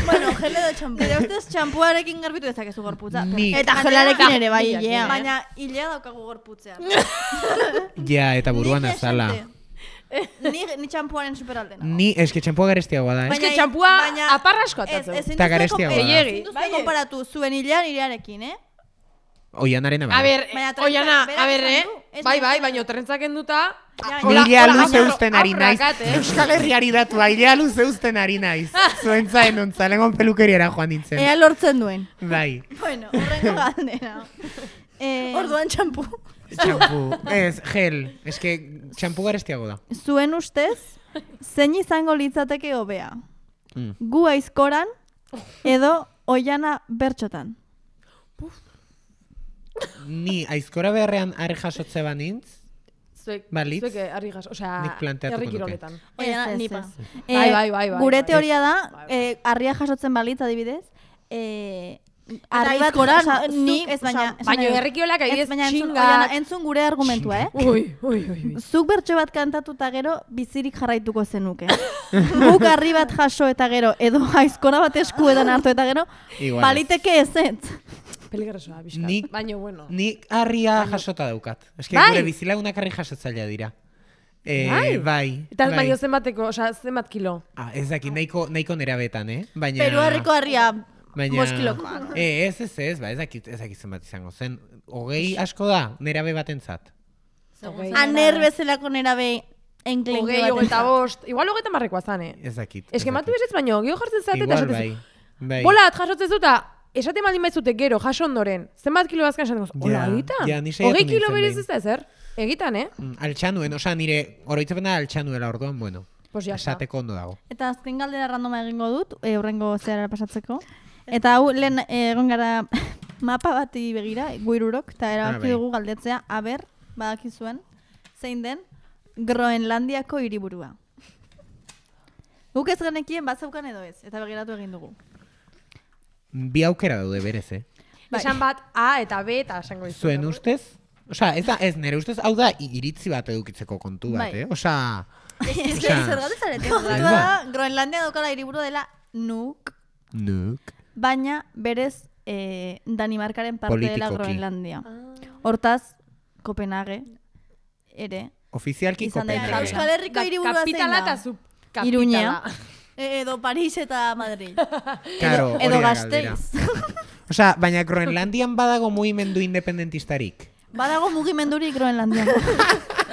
bueno, gel edo txampu. Nire ustez txampuarekin garbitu dezakezu gorputza. Nik. Eta gelarekin ere, bai, ilea. Baina hilea daukagu gorputzean. Ja, eta buruan Nik azala. ni, ni txampuaren superaldena. Ni, eske txampoa garestiagoa da, eh? Baina- que txampua apar asko Ez, atatzen. ezin Eta duzue garestiagoa da. Gehiegi. duzue Bai, konparatu zuen hilea nirearekin, eh? Oianarena bai. A ber, Baina trentza- oiana, berak a ber, esan eh? du, ez Bai, nahi bai, dut. baina trentzaken duta... Ja, Ni Hola, ilea hola, luze afro- usten ari naiz. afrakat, eh? Euskal Herriari datua, ilea luze usten ari naiz. Zuentzaen ontza, lengon pelukeriara joan nintzen. Ea lortzen duen. Bai, Bueno, horrengo galdera. eh, Orduan txampu. txampu. Ez, gel. Eske, txampu garestiago da. zuen ustez, zein izango litzateke hobea? Mm. Gu aizkoran edo oiana bertxotan? Ni aizkora beharrean are jasotze banintz, Zuek, Balitz. zuek eh, harri gas, osea, Nik planteatuko herri nuke. kiroletan. Oiana, Ez, ez, nipa. ez. Bai, bai, bai, bai, Gure bai. teoria da, Bai, bai. eh, harria jasotzen balitz adibidez, eh, harri bat, aizkoran, osea, ni- ez baina, osea, esan Baina herri kirolak Ez, adibidez baina entzun, entzun gure argumentua, eh? Ui, ui, ui, ui. Zuk bertso bat kantatuta gero bizirik jarraituko zenuke. Guk harri bat jaso eta gero, edo aizkora bat eskuetan hartu eta gero, Igual ez. baliteke ezetz. Peligrosoa, bizkat. Baina, bueno. Nik harria jasota daukat. Eske Bai. gure bizilagunak harri jasotzailea dira. Eh, Bai? bai. Eta bai. baina zenbateko, osea, zenbat kilo. Ah, ez dakit, nahiko, nahiko nera betan, eh? Baina... Peru harriko harria Baina... bost kilokoa. no? Eh, ez, ez, ez, ba, ez dakit, ez dakit zenbat izango zen. Hogei asko da, nera be batentzat. Hogei. Aner bezalako nera be enklenke Hogei, bat. hogeita bost. Igual hogeita marrekoa zan, eh? Ez dakit. Ez que ez dakit. ez baino, geho jartzen zaten eta Igual esaten bai. Bai. Bola bat jasotzen zuta, esate maldin baitzute gero, jaso ondoren. Zenbat kilo bazkan esaten zu, hola, Ja, egiten? ja, ni saiatu Hogei kilo nintzen berez behin. ez da ezer? Egitan, eh? Mm, Altxanuen, osea, nire oroitzepena altxanuela orduan, bueno. Pues ya está. Esateko ondo dago. Eta azken galdera randoma egingo dut, e, urrengo zeharara pasatzeko. Eta hau, lehen e, egon gara mapa bati begira, guirurok, eta Ah, erabaki bai. dugu galdetzea, aber, badakizuen, zein den, Groenlandiako hiriburua. Guk ez genekien bat zeukan edo ez, eta begiratu egin dugu. Bi aukera daude berez, eh? Bai. Esan bat A eta B eta esango dizu. Zuen ustez? Osea, ez da, ez, nire ustez, hau da iritzi bat edukitzeko kontu bat, Bai. eh? Osea, zergatik zarete, kontua da, Groenlandia daukala hiriburu dela Nuuk, nuk. Baina berez e, Danimarkaren parte dela Politikoki. Groenlandia. Ah. Hortaz, Kopenhague ere. Ofizialki Izan daiteke. Kopenhague. Euskal Herriko hiriburua zein kapitala da? eta subkapitala. Iruña. E- Edo Paris eta Madrid. Claro, edo da Gasteiz. galdera. Osea, baina Groenlandian badago mugimendu independentistarik. Badago mugimendurik Groenlandian.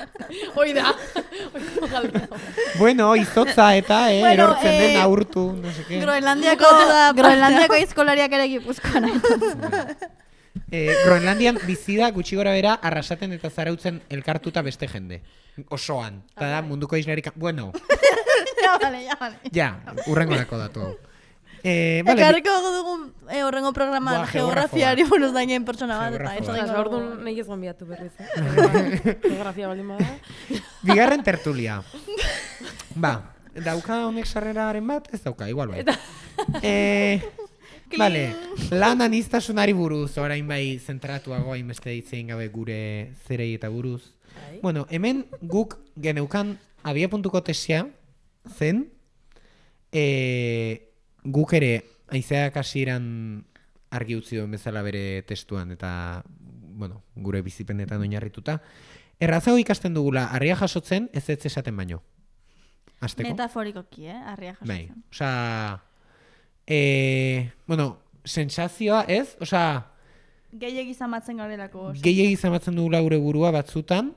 Hoi da. Bueno, izotza eta, eh, Bueno, erortzen den eh, aurtu, no sé qué. Groenlandiako, Groenlandiako aizkolariak ere gipuzkoan. Eh, Groenlandian bizi da gutxi gora bera arrasaten eta zarautzen elkartuta beste jende. Osoan. Eta da munduko islarik... Bueno, ja, vale, ja, vale. ja, urrengorako datu hau. Eh, vale, Ekarriko dugun e, horrengo Buah, geografo geografiari buruz dainen pertsona bat. Eta ez dugu. orduan nahi ez gonbiatu berriz, eh? Geografia baldin bada. bigarren tertulia. Ba, dauka honek sarreraren bat? Ez dauka, igual bai. Eh, vale, lan anistasunari buruz, orain bai zentratuago hainbeste hitzein gabe gure zerei eta buruz. Bueno, hemen guk geneukan abiapuntuko tesia zen, eh, guk ere aizeak hasieran argi utzi duen bezala bere testuan eta bueno, gure bizipenetan oinarrituta. Errazago ikasten dugula, harria jasotzen ez ez esaten baino. Azteko? Metaforikoki, eh? Arria Bai, jasotzen. osea, eh, bueno, sensazioa ez, osea, Gehiegi zamatzen garelako. gehiegi zamatzen dugula gure burua batzutan,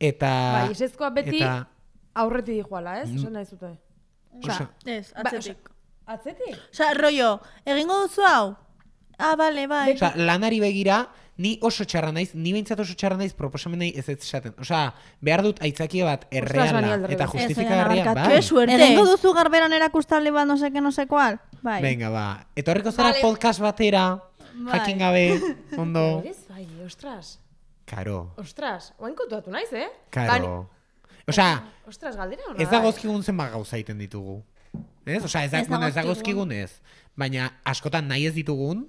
eta... Bai, esezkoa beti eta, aurreti dijoala, ez? Esan nahi zute. osea, Ez, Ba, atzetik. Atzetik? Osea, rollo, egingo duzu hau? Ah, bale, bai. osea, lanari begira, ni oso txarra naiz, ni behintzat oso txarra naiz proposamenei ez ez esaten. Osea, behar dut aitzakia bat erreala eta justifikagarria, bai. Egingo duzu garberan erakustable bat no seke no sekual? Bai. Venga, ba. Etorriko zara Vale. podcast batera, Bai. jakin gabe, ondo. Berez, bai, ostras. Karo, Ostras, oain kontuatu naiz, eh? karo. Osea, Ostras, galdera hona. Ez da gozkigun zenbat gauza egiten ditugu. Ez? Osea, ez da, Ez da bueno, ez. Baina askotan nahi ez ditugun,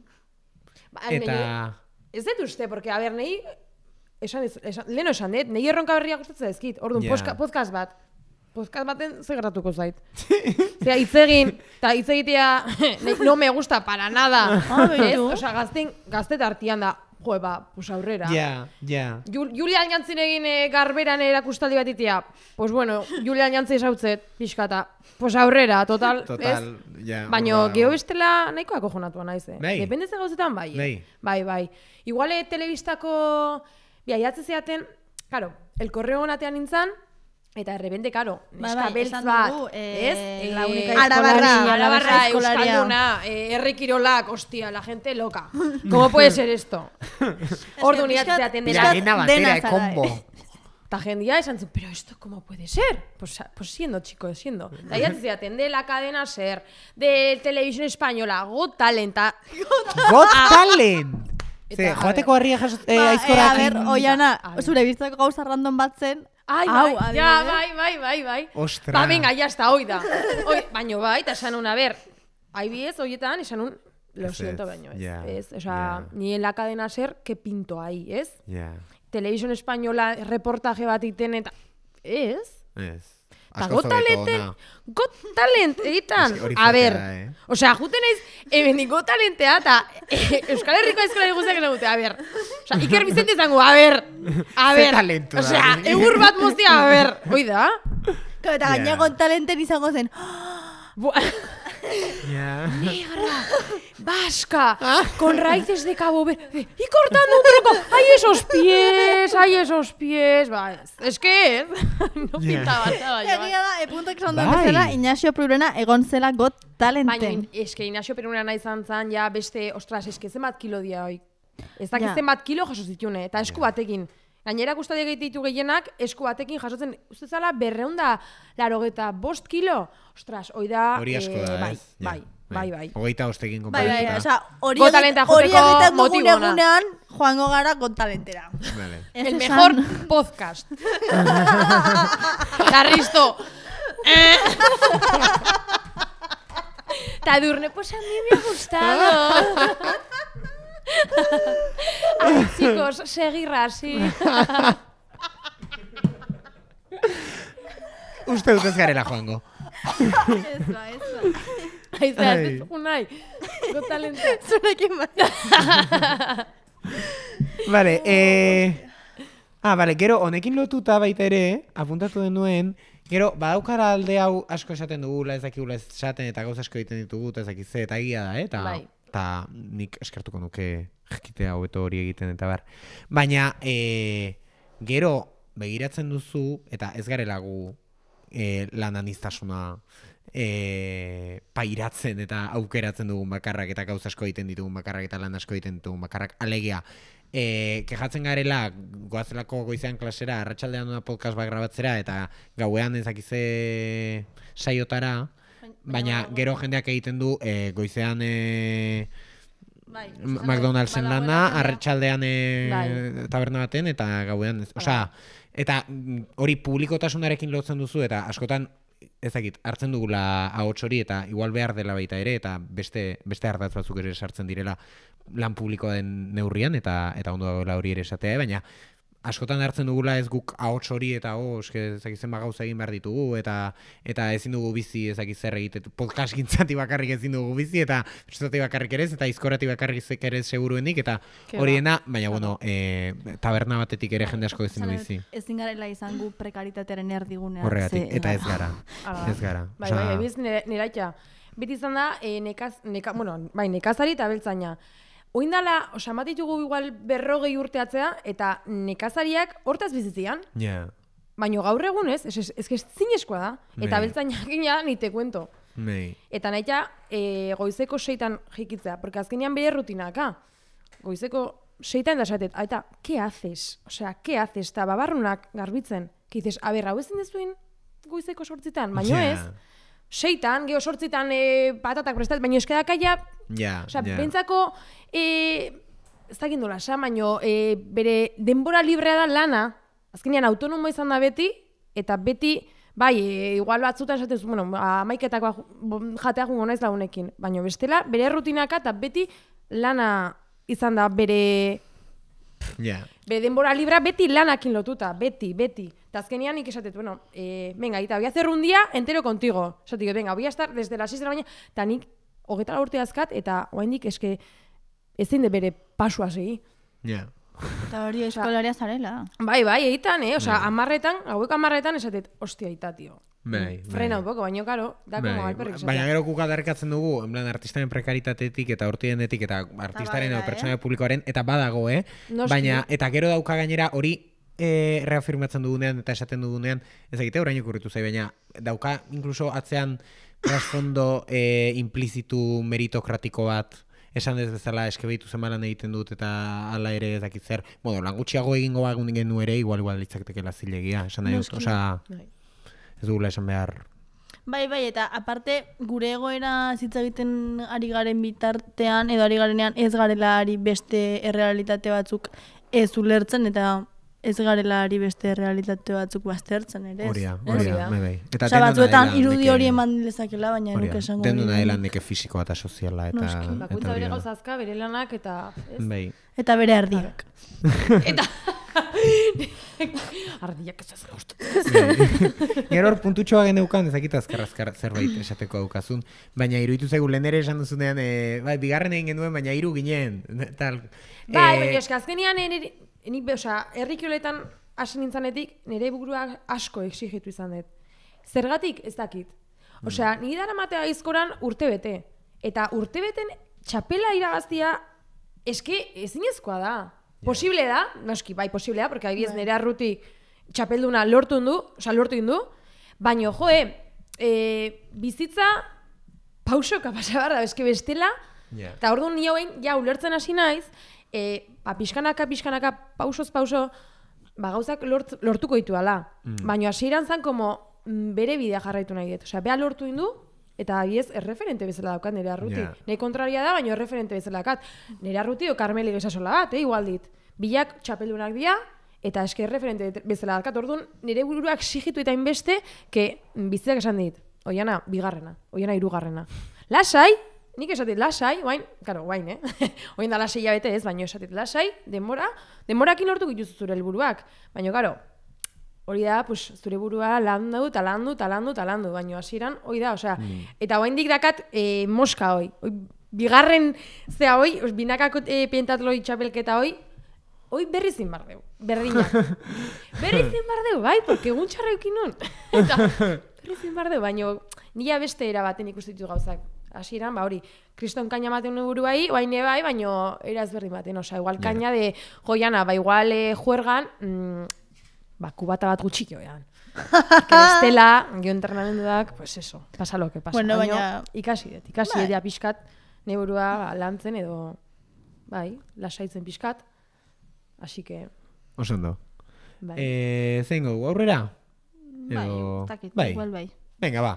Ba, eta... Ez dut uste, porque, a ber, nahi... Esan, ez- esan, leheno esan dut, nahi erronka berriak gustatzen dizkit. Orduan, postka- podcast bat. Podcast baten ze gertatuko zait. Zera, hitz egin, eta hitz egitea nahi- no me gusta para nada. Ah, ez? Osea, gazten, gazte tartian da, jo, ba, pues aurrera. Ja, ja. Jul, Julian Jantzin egin eh, garberan erakustaldi bat itia. Pues bueno, Julian Jantzin esautzet, pixkata. Pues aurrera, total, Total, ez? ja. Baina, hor geho bestela nahikoa kojonatua naiz, eh? Bai. Depende ze gauzetan, bai. eh? Bai. Bai, bai. Igual, eh, telebistako, bi, aiatzen zeaten, karo, el correo onatean nintzen, eta errebende, karo, Bai, neska bai, beltz bat, eh, ez? la única arabarra, arabarra, euskalduna, eh, herri kirolak, hostia, la gente loca. ¿Cómo puede ser esto? Ordu pixkat- dena. Piragina eh, zara, combo. Eta jendia esan zuen, pero esto cómo puede ser? Pues, pues siendo, chico, siendo. Eta ya ziaten, de la cadena SER, de televisión española, Got Talent, ta... Got Talent! Ze, joateko harria jas, eh, Ba, eh, aizkorak. a ber, oiana, zure biztako gauza random bat zen. Ai, bai, ja, adibidez. bai, bai, bai, bai. Ostra. Ba, venga, ya está, hoi da. Hoi, baino bai, eta esan un, a ber, IBS hoietan, esan un, lo Ez, siento, baino ez. ja, Ez, osea, ja. ni en la cadena SER, que pinto ahí, ez? Ja, Televisión española, reportaje bat iten, eta... Ez? ez. Eta Asko got talenten, got talent A ber, eh? osea, juten naiz, hemen got talentea, eta eh, Euskal Herriko eskolari guztiak egute, a ber. Osea, Iker Vicente izango, a ber, a ber. talentu da, Osea, eh? egur bat moztia, a ber. Hoi da? Eta Ja. gaineko talenten izango zen. Ja. Negra, vasca, con raíces de Cabo Verde, y cortando un troco. ¡Ay, esos pies! ¡Ay, esos pies! Ba, ez, es que, no Ja. pintaba nada, yo. Egia da, epuntok esan duen Bai. bezala, Ignacio Prurena egon zela got Baina, talenten. eske, Ignacio Peruna nahi izan zen, ja, beste, ostras, eske zenbat kilo dia hoi. Ez dakit Ja. zenbat kilo jaso zitune, eta esku batekin. Gainera guztatik egite ditu gehienak esku batekin jasotzen, uste zala berreunda larogeta bost kilo? Ostras, hoi da... Hori asko eh, da, bai, ez? Ja, bai, bai, bai. Hogeita ostekin Bai, bai, konparatuta. oza, hori egiten dugun egunean, joango gara kontalentera. Vale. El mejor podcast. Tarristo. Ta Edurne, pues a mí me ha gustado. Ay, chicos, seguir así. Uste dut ez garela joango. Ez ba, ez ba. Ai, zera, Ai. ez dut unai. Go talenta. Zurekin bai. Vale, eh... Ah, vale, gero, honekin lotuta baita ere, apuntatu denuen, gero, badaukara alde hau asko esaten dugula, ez dakigula ez esaten, eta gauza asko egiten ditugu, eta ez dakiz eta egia da, eh? Eta, Bai. Eta nik eskertuko nuke jakitea hobeto hori egiten, eta bar. Baina, eh, gero, begiratzen duzu, eta ez garela gu eh, lan anistasuna eh, pairatzen eta aukeratzen dugun bakarrak eta gauza asko egiten ditugun bakarrak eta lan asko egiten ditugun bakarrak alegia eh, kejatzen garela goazelako goizean klasera arratsaldean una podcast bat grabatzera eta gauean ezakize saiotara baina gero jendeak egiten du eh, goizean eh, Bai, McDonald'sen lana, jendea. arratsaldean e, Bai. taberna baten eta gauean, osea, eta mm, hori publikotasunarekin lotzen duzu eta askotan ez dakit, hartzen dugula ahots hori eta igual behar dela baita ere eta beste beste ardatz batzuk ere sartzen direla lan publikoa den neurrian eta eta ondo dagoela hori ere esatea, eh, baina askotan hartzen dugula ez guk ahots hori eta oh, eske ez dakit zenbat gauza egin behar ditugu eta eta ezin dugu bizi ez dakit zer egite podcast gintzati bakarrik ezin dugu bizi eta prestati bakarrik ere eta izkorati bakarrik zek ere seguruenik eta Ke hori ba. dena, baina bueno, e, taberna batetik ere jende asko ezin du bizi. Ezin garela izan gu prekaritatearen erdigunean. Horregatik, eta ez gara. Hala. Ez gara. Bai, bai, ebiz nire, niraita. Beti izan da, e, nekaz, neka, bueno, bai, nekazari eta beltzaina. Oindala, osea, bat ditugu igual berrogei urteatzea, eta nekazariak hortaz bizitzian, Ja. baino gaur egun ez, ez, ez, ez, zinezkoa da, eta Bai. beltzainak gina, ni te kuento. Nei. Eta nahieta, e, goizeko seitan jikitzea, porque azkenean bere rutinaka. Goizeko seitan da esatet, eta, ke haces? Osea, ke haces? Eta babarrunak garbitzen. Que dices, a ber, hau ezin dezuin goizeko sortzitan, baino Ja. ez, seitan, geho sortzitan e, patatak prestat, baino eskadakaia, Ja, osea, ja. bentsako, e, ez dakit nola, sa, baino, e, bere denbora librea da lana, azkenean autonomo izan da beti, eta beti, bai, e, igual batzutan esaten zu, bueno, amaiketako jatea jungo naiz lagunekin, baino bestela, bere rutinaka eta beti lana izan da bere Ja. Bere denbora libra beti lanakin lotuta, beti, beti. Eta azkenean nik esatet, bueno, eh, venga, eta voy a hacer un día entero contigo. Esatik, venga, voy a estar desde las 6 de la mañana, eta nik hogeita urte azkat, eta oaindik eske ezin de bere pasua segi. Ja. Eta hori eskolaria zarela. Bai, bai, eitan, eh? Osa, amarretan, hauek amarretan esatet, ostia, aita, tio. Bai, Frena bai. un poco, baino, karo, da como Bai, alperrik esatea. baina gero kuka darkatzen dugu, en plan, artistaren prekaritatetik eta urtienetik eta artistaren edo pertsona publikoaren, eta badago, eh? Noski. Baina, eta gero dauka gainera hori e, reafirmatzen dugunean eta esaten dugunean, ez egite orain okurritu zai, baina dauka inkluso atzean trasfondo e, implizitu meritokratiko bat, esan ez bezala eske behitu zemalan egiten dut eta hala ere ez dakit zer. Bueno, lan gutxiago egingo bagun genu ere, igual igual litzaketekela zilegia, esan nahi osea, Bai. Ez dugula esan behar Bai, bai, eta aparte gure egoera zitza egiten ari garen bitartean edo ari garenean ez garela ari beste errealitate batzuk ez ulertzen eta ez garela ari beste errealitate batzuk baztertzen ere. ez? Hori da, Ez? hori da, da. bai, bai. Eta denona batzuetan irudi hori eman lezakela, baina nuke esango Denona hori dela denik. neke fisikoa eta soziala eta, Noski. hori bere da. gauzazka, bere lanak, eta... Ez? Bai. Eta bere ardiak. Eta... Ardiak ez ez gaustu. Gero hor puntutxoa geneukan, ezakit azkar azkar zerbait esateko daukazun, baina iruditu zaigu lehen ere esan duzunean, e, bai, bigarren egin genuen, baina hiru ginen, tal. Bai, Eh, baina eske azkenean nire, nik, be- osea, herrikioletan hasi nintzanetik nire burua asko exigitu izan dut. Zergatik ez dakit. Osea, nire dara matea aizkoran urte bete. Eta urte beten txapela irabaztia eske ezinezkoa da. Posible da, noski, bai, posible da, porque adibidez nire arruti txapelduna lortu du, osea, lortu du, baina, joe, e, bizitza pausoka pasa behar da, eske bestela, Ja. Eta orduan ni hauen ja ulertzen hasi naiz, e, ba, pixkanaka, pixkanaka, pausoz pauso, ba, gauzak lort, lortuko ditu ala. Mm. Baina hasieran zan, como mm, bere bidea jarraitu nahi dut. Osea, beha lortu indu, eta abiez, erreferente bezala daukat nire arruti. Ja. Nei kontraria da, baina erreferente bezala daukat. Nire arruti o Carmeli besasola bat, eh, igual dit. Bilak txapeldunak dira, eta eske erreferente bezala daukat. Orduan, nire buruak sigitu eta inbeste, que bizitzak esan dit. Oiana, bigarrena. Oiana, hirugarrena. Lasai, nik esatit lasai, guain, karo, guain, eh? Oin da lasai bete ez, baina esatit lasai, denbora, denborakin lortu dituzu zure helburuak. Baina, karo, hori da, pues, zure burua landu, eta landu, eta landu, eta landu, baina hasieran hori da, osea, eta oraindik dakat e, moska hoi. Hoi, bigarren zea hoi, os, binakako e, pentatloi txapelketa hoi, hoi berri zin bar deu, berdinak. berri zin bar deu, bai, porque egun txarra eukin nun. eta berri zin bar deu, baina nila beste era baten ikustitu gauzak. Hasieran, ba hori, kriston kaina ematen nuen buruai, baina bai, baina era ezberdin baten, osea, igual kaina de joiana, ba igual eh, juergan, mm, ba, kubata bat gutxik joean. que bestela, jo entrenamenduak, pues eso, pasa lo que pasa. Bueno, Baina baina- ikasi dut, ikasi Bai. dut ja pixkat, ne burua ba, lantzen edo, bai, lasaitzen pixkat, así que, Oso ondo. bai. Eh, zein gogu, aurrera? Bai, Edo- takit, bai. igual bai. Venga, ba.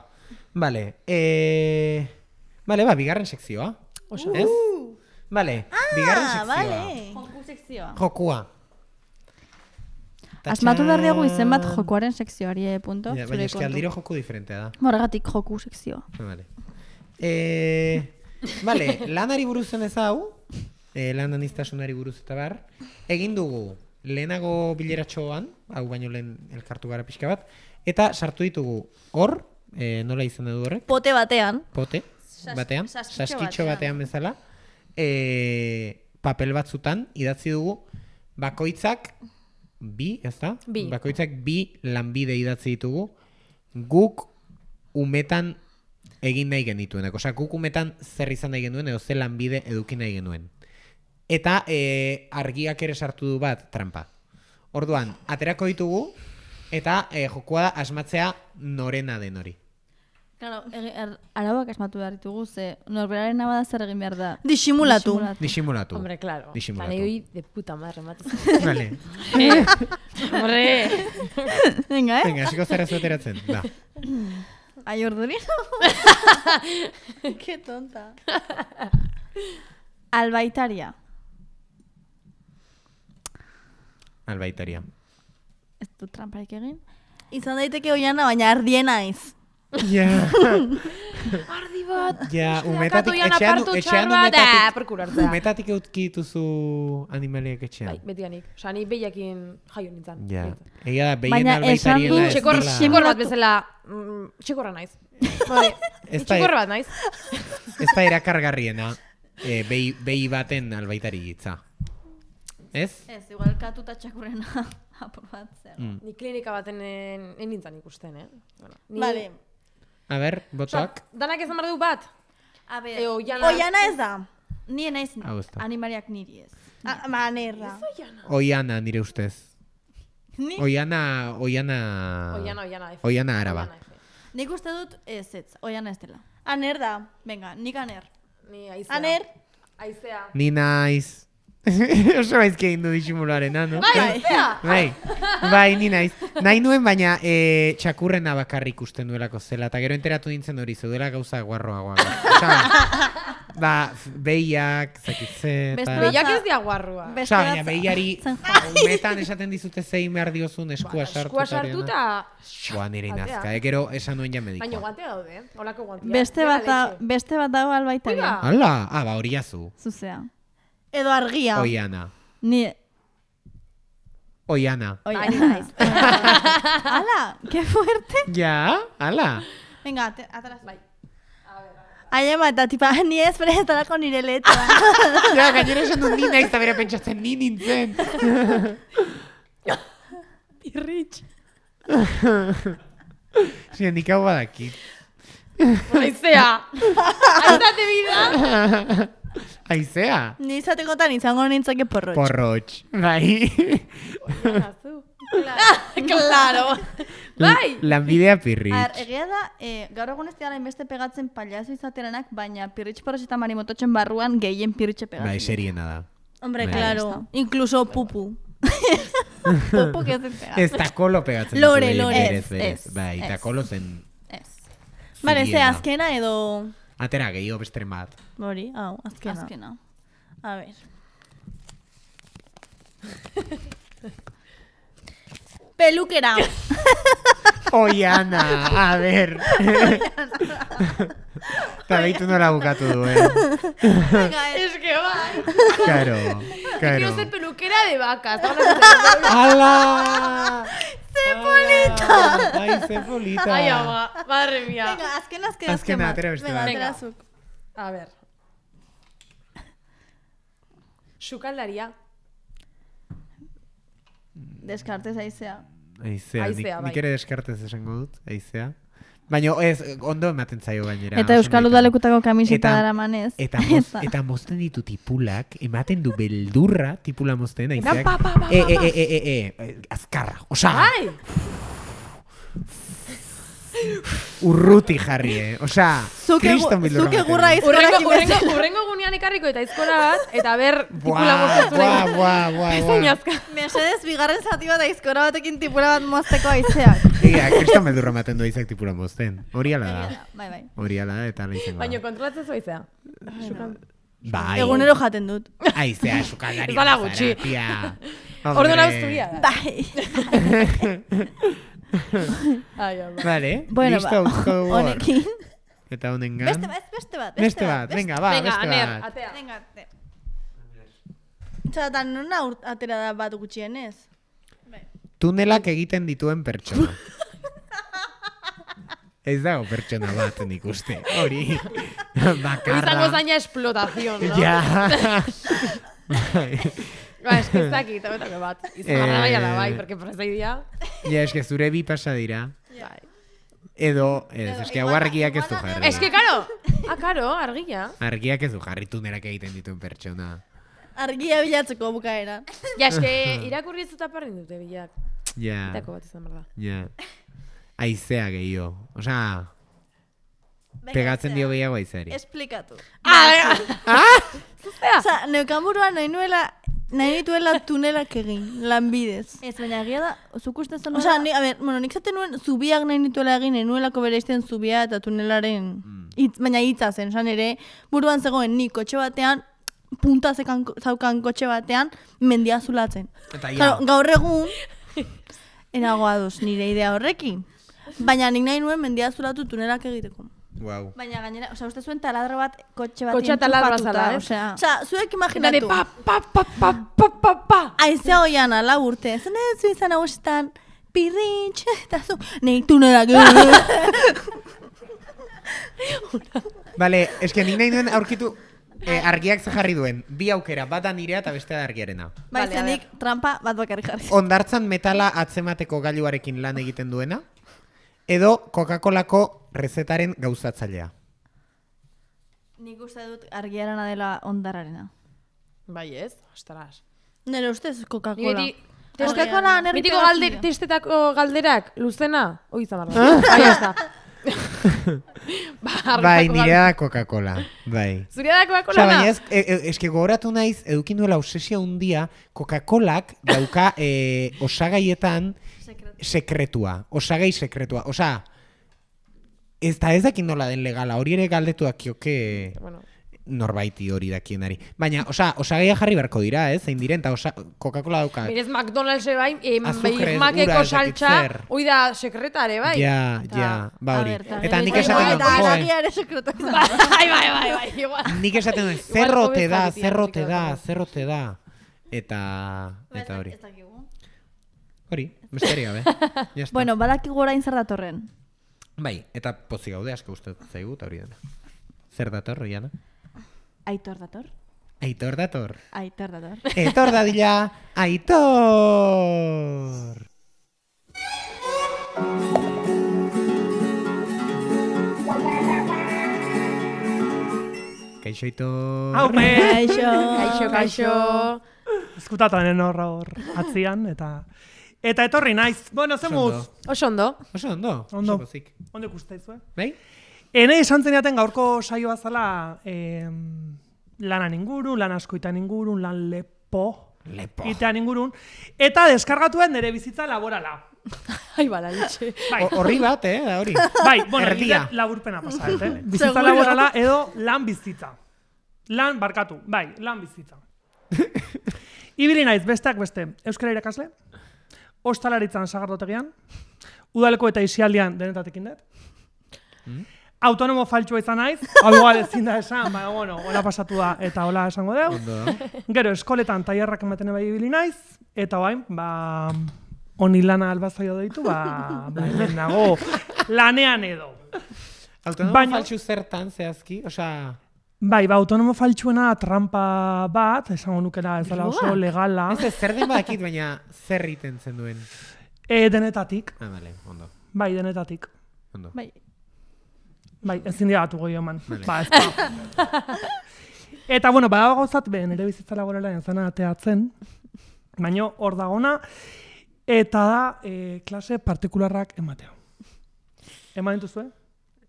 Vale, eh... Vale, ba, bigarren sekzioa. Oso. Ez? Vale, bigarren Ah, sekzioa. vale. Joku sekzioa. Jokua. Asmatu behar diegu izen bat jokoaren sekzioari, eh, punto. Ja, baina eski aldiro joku diferentea da. Horregatik joku sekzioa. Vale. Eh, vale, lanari buruz zen ez hau, eh, lan aniztasunari buruz eta bar, egin dugu lehenago bileratxoan, hau baino lehen elkartu gara pixka bat, eta sartu ditugu hor, eh, nola izan du horrek, Pote batean. pote, batean, saskitxo saskitxo batean. batean bezala, eh, papel batzutan idatzi dugu bakoitzak bi, ez da? Bi. Bakoitzak bi lanbide idatzi ditugu, guk umetan egin nahi genituenak. Osea, guk umetan zer izan nahi genuen edo ze lanbide eduki nahi genuen. Eta e, argiak ere sartu du bat trampa. Orduan, aterako ditugu eta e, jokua da asmatzea norena den hori. Claro, er, arauak asmatu behar ditugu, ze norberaren abada zer egin behar da. Disimulatu. Disimulatu. Hombre, claro. Disimulatu. Eta hoi de puta madre, ematen Vale. Hombre! Venga, eh? Venga, hasiko zara zueteratzen. Da. Ai, urduri. Qué tonta. Albaitaria. Albaitaria. Ez du tramparik egin. Izan daiteke oiana, baina ardien naiz. Ja. Ardi bat! Ja, umetatik, etxean, etxean umetatik, umetatik eutki dituzu animaliak etxean. Bai, betianik. Osea, ni behiakin jaio nintzen. Ja, egia da, behien Baina esan albaitariela du ez bat bezala, mm, txekorra naiz. Bai, txekorra bat naiz. ez da erakargarriena e, behi, behi baten albaitari hitza. Ez? Ez, igual katuta txakurrena apur bat zer. Mm. Ni klinika baten en, en nintzen ikusten, eh? Bueno, ni, Vale. A ber, Osea, botoak. danak ezan behar du bat? A ber, E, oiana. Oiana ez da. ni naiz ez da. animariak niri ez. Ah, Manerra. Oiana nire ustez. Ni? Oiana, oiana... Oiana, oiana. F. Oiana araba. Oiana. Nik uste dut ez ez, oian ez dela. Aner da. Venga, nik aner. Ni aizea. Aner. Aizea. Ni naiz. Oso gaizki egin du disimuluarena, no? Bai, aizea! Bai, bai, ni naiz. Nahi nuen, baina e, txakurrena bakarrik ikusten duelako zela, eta gero enteratu nintzen hori, zeudela gauza guarroagoa. Osa, ba, behiak, zakitze, Beste Behiak ez dia guarrua. Osa, baina behiari, Zen umetan esaten dizute zein behar diozun eskua sartu. Eskua sartu no? eta... Boa, nire inazka, eh? gero esan nuen ja Baina guante daude, eh? Olako guantia. Beste bat, beste bat dago albaitaria. Oiga. Hala, ah, ba, hori jazu. Zuzea. Edo argia. Oiana. Ni, Oiana. oia. Bai, naiz. Ala, que fuerte. Ja, hala. Venga, te, atrás. Bai. Aiema, eta tipa, ni ez prezetarako nire letra. Ja, gainera esan dut ni naiz, eta bera pentsatzen ni nintzen. Irritx. Zia, nik hau badakit. Aizea! Aizate bida! Aizea. ni izatekotan izango nintzake porrotx. Porrotx. Bai. claro. Bai! Lanbidea pirritx. Ar, egia da, e, gaur egun ez dira inbeste pegatzen paliazo izateranak, baina pirritx porrotx eta marimototxen barruan gehien pirritxe pegatzen. Bai, seriena da. Hombre, Bai. claro. Incluso pupu. Topo que ez pega. Ez da kolo pegatzen Lore, lore. Ez, ez, Bai, ez. eta kolo zen Ez. Vale, ze azkena edo... Atera gehiago besteren bat. Hori, hau, azkena. Azkena. A ver. Pelukera. Oiana, a ber. Eta behitu nola bukatu duen. Es que bai. Karo, Quiero karo. ser peluquera de vacas. ¡Hala! Ze polita! Ai, ze polita. Ai, ama, madre mía. Venga, azkena, azkena, Azkena, azkena. atera beste Venga, bat. atera Venga. zuk. A ver. Sukaldaria. Deskartez aizea. Aizea, nik, Haizea, bai. nik ere deskartez esango dut, aizea. Baina ez, ondo ematen zaio gainera. Eta Euskal. Udalekutako kamiseta Eta- dara manez. Eta, moz, eta mozten ditu tipulak, ematen du beldurra tipula mozten, aizeak. pa, pa, pa, e, pa, e, e, e, e, e, azkarra, osa, Ai! Urruti jarri, eh? Osa, kriston bildurra zuk ematen egurra du. aizkorak Urrengo, gunean ekarriko eta izkola bat, eta ber, tipula Buah, moztatu buah, buah, buah, buah. Zainazka. Mesedez, bigarren zati bat aizkora batekin tipula bat mozteko aizeak. Ia, kriston beldurra ematen du aizak tipula mozten. Hori ala da. Bai, bai. Hori ala da, eta ala izango Baina kontrolatzen zoizea. Sukal... Bai, Egunero jaten dut. aizea, sukaldari. Ez bazara, gutxi. Orduan hau zuria da. Bai. Ai, ama. Vale, Bueno, listo, ba, honekin. Eta honengan. Beste bat, beste bat. Beste bat, venga, ba, Venga, beste aner, bat. atea. Venga, ate. Txata, nona urt- atera da bat gutxienez? Tunelak egiten dituen pertsona. Ez dago pertsona bat nik uste. Hori. Bakarra. Izango zaina explotación, no? Ja. Bai. Ba, es que ez dakit, hauetako bat. Izan Eh. eh... bai, porque presa idia. Ja, eske zure bi pasa dira. Bai. Edo, ez, eske hau argiak ez du jarri. Es que, karo, ah, karo, argia. Argiak ez du jarri tunelak egiten dituen pertsona. Argia bilatzeko bukaera. Ja, es que irakurri ez dut aparrin dute bilak. Ja, Itako bat izan behar da. ja. Aizea gehiago. Osea, pegatzen dio gehiago aizeari. Esplikatu. Ah, Osa, neukan buruan nahi nuela, nahi nituela tunelak egin, lanbidez. Ez, baina egia da, zuk uste zen Osa, ni, a ber, bueno, nik zaten nuen zubiak nahi nituela egin, nahi nuelako bereizten zubia eta tunelaren, hitz, baina hitza zen, esan ere, buruan zegoen ni kotxe batean, punta zekan, zaukan kotxe batean, mendia zulatzen. Eta ja, Claro, gaur egun, enago ados nire idea horrekin. Baina nik nahi nuen mendia zulatu tunelak egiteko. Wow. Baina gainera, osea, uste zuen taladro bat kotxe bat Kotxea taladroa zala, eh? Osea, Osa, zuek imaginatu. pa, pa, pa, pa, pa, pa, pa. Aizea hoian ala urte, zen ez zu izan hausetan, pirritx, eta zu, tunelak egin. Vale, eske nik nahi duen aurkitu eh, argiak ze jarri duen. Bi aukera, bata nirea eta bestea da argiarena. Bai, Vale, a zenik trampa bat bakarrik jarri. Ondartzan metala atzemateko gailuarekin lan egiten duena, edo Coca-Colako rezetaren gauzatzailea. nik uste dut argiarana dela ondararena. Bai ez, ostras. Nire ustez Coca-Cola. Coca-Cola nerri Mitiko pegatzen galde, dio. testetako galderak, luzena, hoi izan da. Bai, ez da. ba, Bai, nirea galde- da Coca-Cola. Bai. Zuria da Coca-Cola baina ez, e, e, eske gogoratu naiz, edukin duela obsesia undia, Coca-Colak dauka e, osagaietan sekretua. Osagai sekretua. Osea, ez da ez dakit nola den legala, hori ere galdetu dakioke Bueno, norbaiti hori dakienari. Baina, osea, osagaia jarri beharko dira, ez? Zein diren, eta osa, Coca-Cola dauka. Berez McDonald's bai, eh, saltza, zer. hoi da sekretare, bai. Ja, ja, ba hori. eta nik esaten dut, joe, ere sekretu izan. Bai, bai, bai, bai, igual. nik esaten dut, zerrote da, zerrote da, zerrote da. Eta, eta hori. Hori. Ya está. Bueno, badakigu orain zer datorren. Bai, eta pozik gaude asko uste zaigu eta hori dena. Zer dator, Riana? Aitor dator. Aitor dator. Aitor dator. Etor dadila, Aitor! Kaixo Aitor. Haupe! Kaixo. Kaixo, kaixo. Eskutatanen hor hor atzian, eta... Eta etorri naiz. Bueno, zemuz. Oso Oso ondo. Oso ondo, Ondo. Ondo ikusteizu, eh? Bai? Ene esan zeniaten gaurko saioa zala em, lanan inguru, lan askoitan inguru, lan lepo, Lepo. itean ingurun, eta deskargatuen nire bizitza laborala. Ai, bala, litxe. Bai, Horri bat, eh, da hori. bai, bueno, Erdia. laburpena pasaet, eh? Bizitza Seguro. laborala edo lan bizitza. Lan, barkatu, bai, lan bizitza. Ibili naiz, besteak beste, euskara irakasle, ostalaritzan sagardotegian, udaleko eta isialdian denetatekin dut, autonomo faltsua izan naiz, hau igual ezin da esan, baina, bueno, hola pasatu da, eta hola esango deu. Gero, eskoletan tailerrak ematen bai ibili naiz, eta bain, ba, honi lana albazaio deitu, ba, ba, nago, lanean edo. Autonomo Baina- faltsu zertan zehazki, osea... Bai, ba, autonomo faltsuena trampa bat, esango nukera ez dela oso legala, Ez ez, zer den badakit, baina zer iten zen duen. e, denetatik, Ah, vale, ondo. bai, denetatik. Ondo. Bai. Bai, ezin dira batu goi eman. Vale. Ba, ez da. Eta, bueno, badago gauzat, be, nire bizitza laborala entzana ateatzen, baino hor dagona, eta da e, klase partikularrak ematea. Eman dituzue?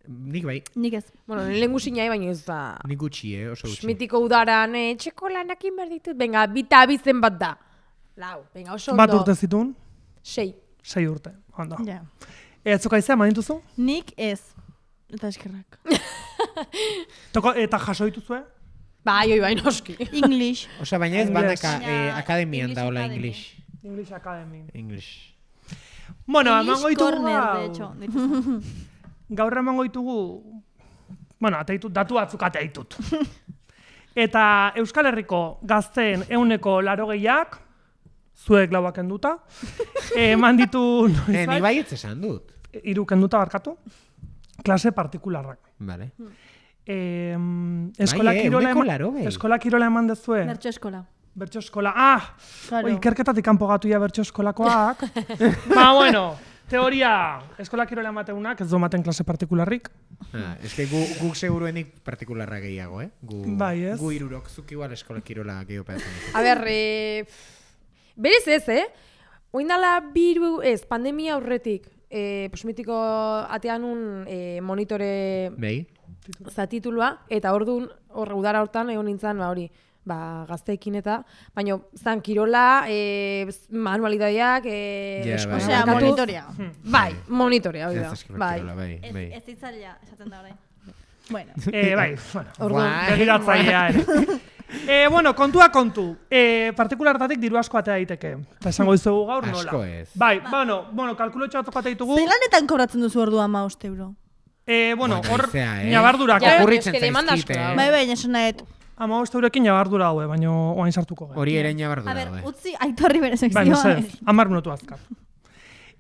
Nik bai, Nik ez. Bueno, lehen guzina baina ez da... nik gutxi, eh, oso gutxi. Mitiko udaran, eh, txeko lanakin behar ditut, venga, bita abizen bat da. Lau, venga, oso ondo. Bat urte zituen, Sei. sei urte. Ondo. Ja. Ez zuka izan, eman dituzu? Nik ez. Eta eskerrak. Toko, eta jaso dituzue? Bai, oi, bai, noski. English. Osea, baina ez banaka eh, akademian English da hola. English. English Academy. English. Bueno, English emango ditugu corner, gaur. de hecho. Gaur emango ditugu, bueno, ateitut, datu batzuk ateitut. Eta Euskal Herriko gazteen euneko laro gehiak, zuek lauak kenduta, eman ditu Eh, nik bai esan dut. hiru kenduta barkatu, klase partikularrak. Vale. E, eskola, eh, kirola eman, eskola kirola eman dezue, Bertso eskola. bertso eskola, ah, Claro. Oi, ikerketatik kanpo gatu ja bertso eskolakoak. ba, bueno, teoria, eskola kirola emateunak, ez du ematen klase partikularrik. Ah, eske gu, guk seguruenik partikularra gehiago, eh? Gu, Bai, ez? Gu irurok, zuk igual eskola kirola gehiago pedatzen. A ber, e, berez ez, eh? Oindala biru, ez, pandemia aurretik, e, pues mitiko atean un e, monitore Bai? zatitulua, eta orduan, hor udara hortan egon nintzen, ba hori, ba, gazteekin eta, baina zan kirola, e, manualidadiak, e, Ja, eskola bai. Osea, markatuz. monitorea. Bai, monitorea, hori Ez da. da Bai. kirola, bai, Ez, bai. ez ditzailea, esaten da orain. Bueno. E, bai, bueno, Orduan, Bai. begiratzailea ere. E, bueno, kontua kontu. E, partikulartatik diru asko atea daiteke. Eta esango dizugu gaur nola. Asko ez. Bai, bueno, bueno, kalkulo txatzoko atea ditugu. Zeilanetan kobratzen duzu ordu ama euro? E, bueno, Bueno, hor, haizea, eh? nabardurak. Ja, Okurritzen zaizkit, eh? Bai, bai, esan nahet. Ama eurekin nabardura haue, baina oain sartuko gara. Hori ere nabardu A ber, eh? utzi aitorri bere sekzioa. mesedez, amar minutu azkar.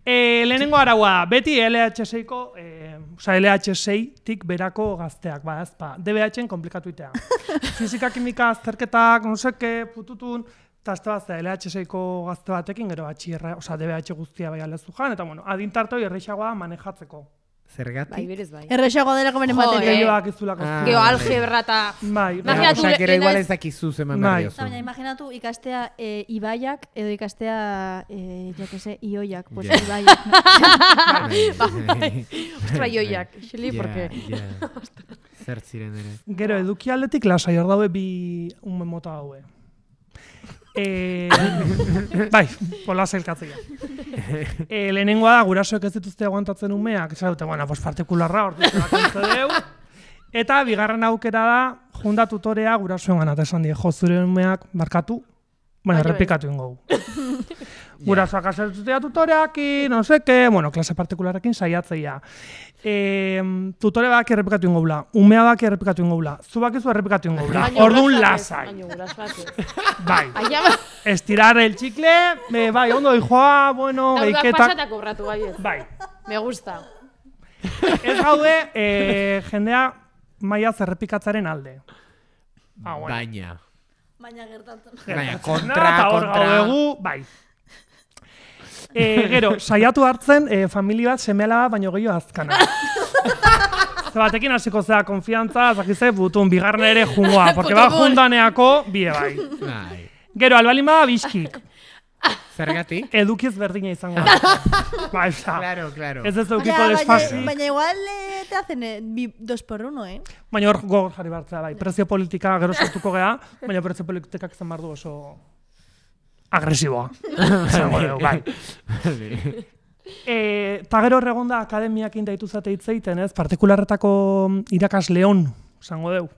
E, lehenengo araua, beti LHS-iko, e, oza, LHS-tik berako gazteak, ba, ez pa, DBH-en komplikatu itea. Fizika, kimika, azterketak, no seke, pututun, eta ez da LHS-iko gazte batekin, gero batxierra, oza, DBH guztia bai alezu jan, eta bueno, adintartoi erreixagoa manejatzeko. Zergatik? bai, berez bai. Errexago delako bere Jo, materia. eh. Gehiagoak izulako. Ah. Geo bai. algebra eta... Bai, Imagina- bai. Imaginatu, Osa, gero igual ez dakizu zeman Bai. baina imaginatu ikastea e, ibaiak edo ikastea, e, jo que se, ioiak, pues Ja. ibaiak. Bai. Ostra, joiak, xili, Ja, porque... ja. Zer ziren ere. Gero, eduki aldetik lasai hor daude bi unmen mota haue. E, bai, pola zelkatzea. E, lehenengoa da, gurasoek ez dituzte aguantatzen umeak, esan dute, bueno, pues partikularra, deu. Eta bigarren aukera da, junda tutorea gurasoen gana, eta esan die, jo, zure umeak barkatu, bueno, Baina errepikatu ingo. Gurasoak asertutea tutoreakin, no seke, bueno, klase partikularekin saiatzeia. E, tutore bak errepikatu ingo bula, umea bak errepikatu ingo bula, zu bakizu errepikatu ingo bula, orduan lasai. Bai, Aia, estirar el chicle, me, bai, ondo dijoa, bueno, daudak geiketak, pasata kobratu bai ez. bai. Me gusta. Ez gaude, e, jendea maia zerrepikatzaren alde. Ah, bueno. Baina. Baina gertatzen. Baina, kontra, kontra. gaudegu, bai. E, gero, saiatu hartzen, e, familia bat semela bat baino gehiago azkana. Ze batekin hasiko zea konfiantza, zakize, butun, bigarren ere jungoa, porque ba Putubun. jundaneako, bie bai. Bai. Gero, albalima biskik, Zergatik? edukiz berdina izango da. Ba, esa. Claro, claro. Ez ez Baina, eukiko baina, desfasi. baina igual eh, te hacen eh, bi, dos por uno, eh? Baina hor gogor jarri bartzea, bai. Prezio politika gero sortuko gea, baina prezio politikak izan behar du oso... agresiboa. Esango dugu, bai. E, ta gero erregonda akademiak indaitu zate hitz egiten, ez? Partikularretako irakasleon, esango dugu.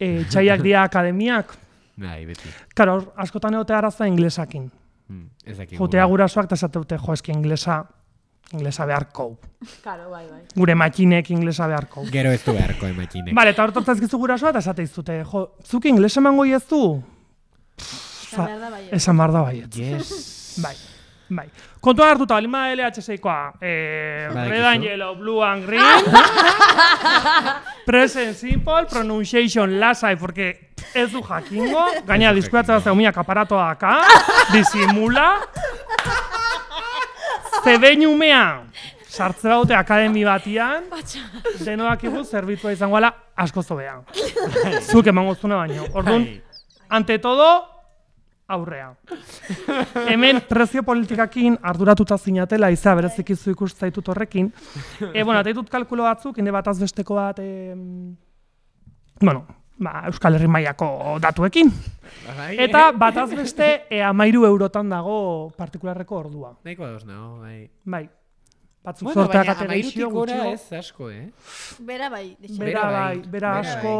E, txaiak dira akademiak, Bai, beti. Karo, hor, askotan egote arazoa inglesakin. Mm, ez dakik. Jotea gurasoak eta esate dute, jo, eski inglesa, inglesa beharko. Claro, bai, bai. Gure makinek inglesa beharko. Gero ez du beharko emakinek. Vale, eta hortan zaizkizu gurasoa eta esate dizute, jo, zuk inglesa emango ez du? Esan behar da baiet. Esan behar da baiet. Yes. Bai, bai. Kontuan hartuta, balima LHC-koa, eh, Badakizu. red and yellow, blue and green, present simple, pronunciation lasai, porque ez du jakingo, gaina diskuratzen da umiak aparatoa daka, disimula, zebein umea, sartze baute akademi batian, denoak igu zerbitzua izango ala asko zobea. Zuk emango zuna baino. Orduan, Bai. ante todo, aurrea. Hemen prezio politikakin arduratuta zinatela, izea berezik izu ikustaitut horrekin. E, bueno, eta ditut kalkulo batzuk, inde bataz besteko bat, e, bueno, ba, Euskal Herri mailako datuekin. Bai. Eta bataz beste e, amairu eurotan dago partikularreko ordua. Nahiko ados nago, bai. Bai. Batzuk Bueno, zorteak baina atera gora ez asko, eh? Bera bai. Bera Bera bai, bai, bera bera asko,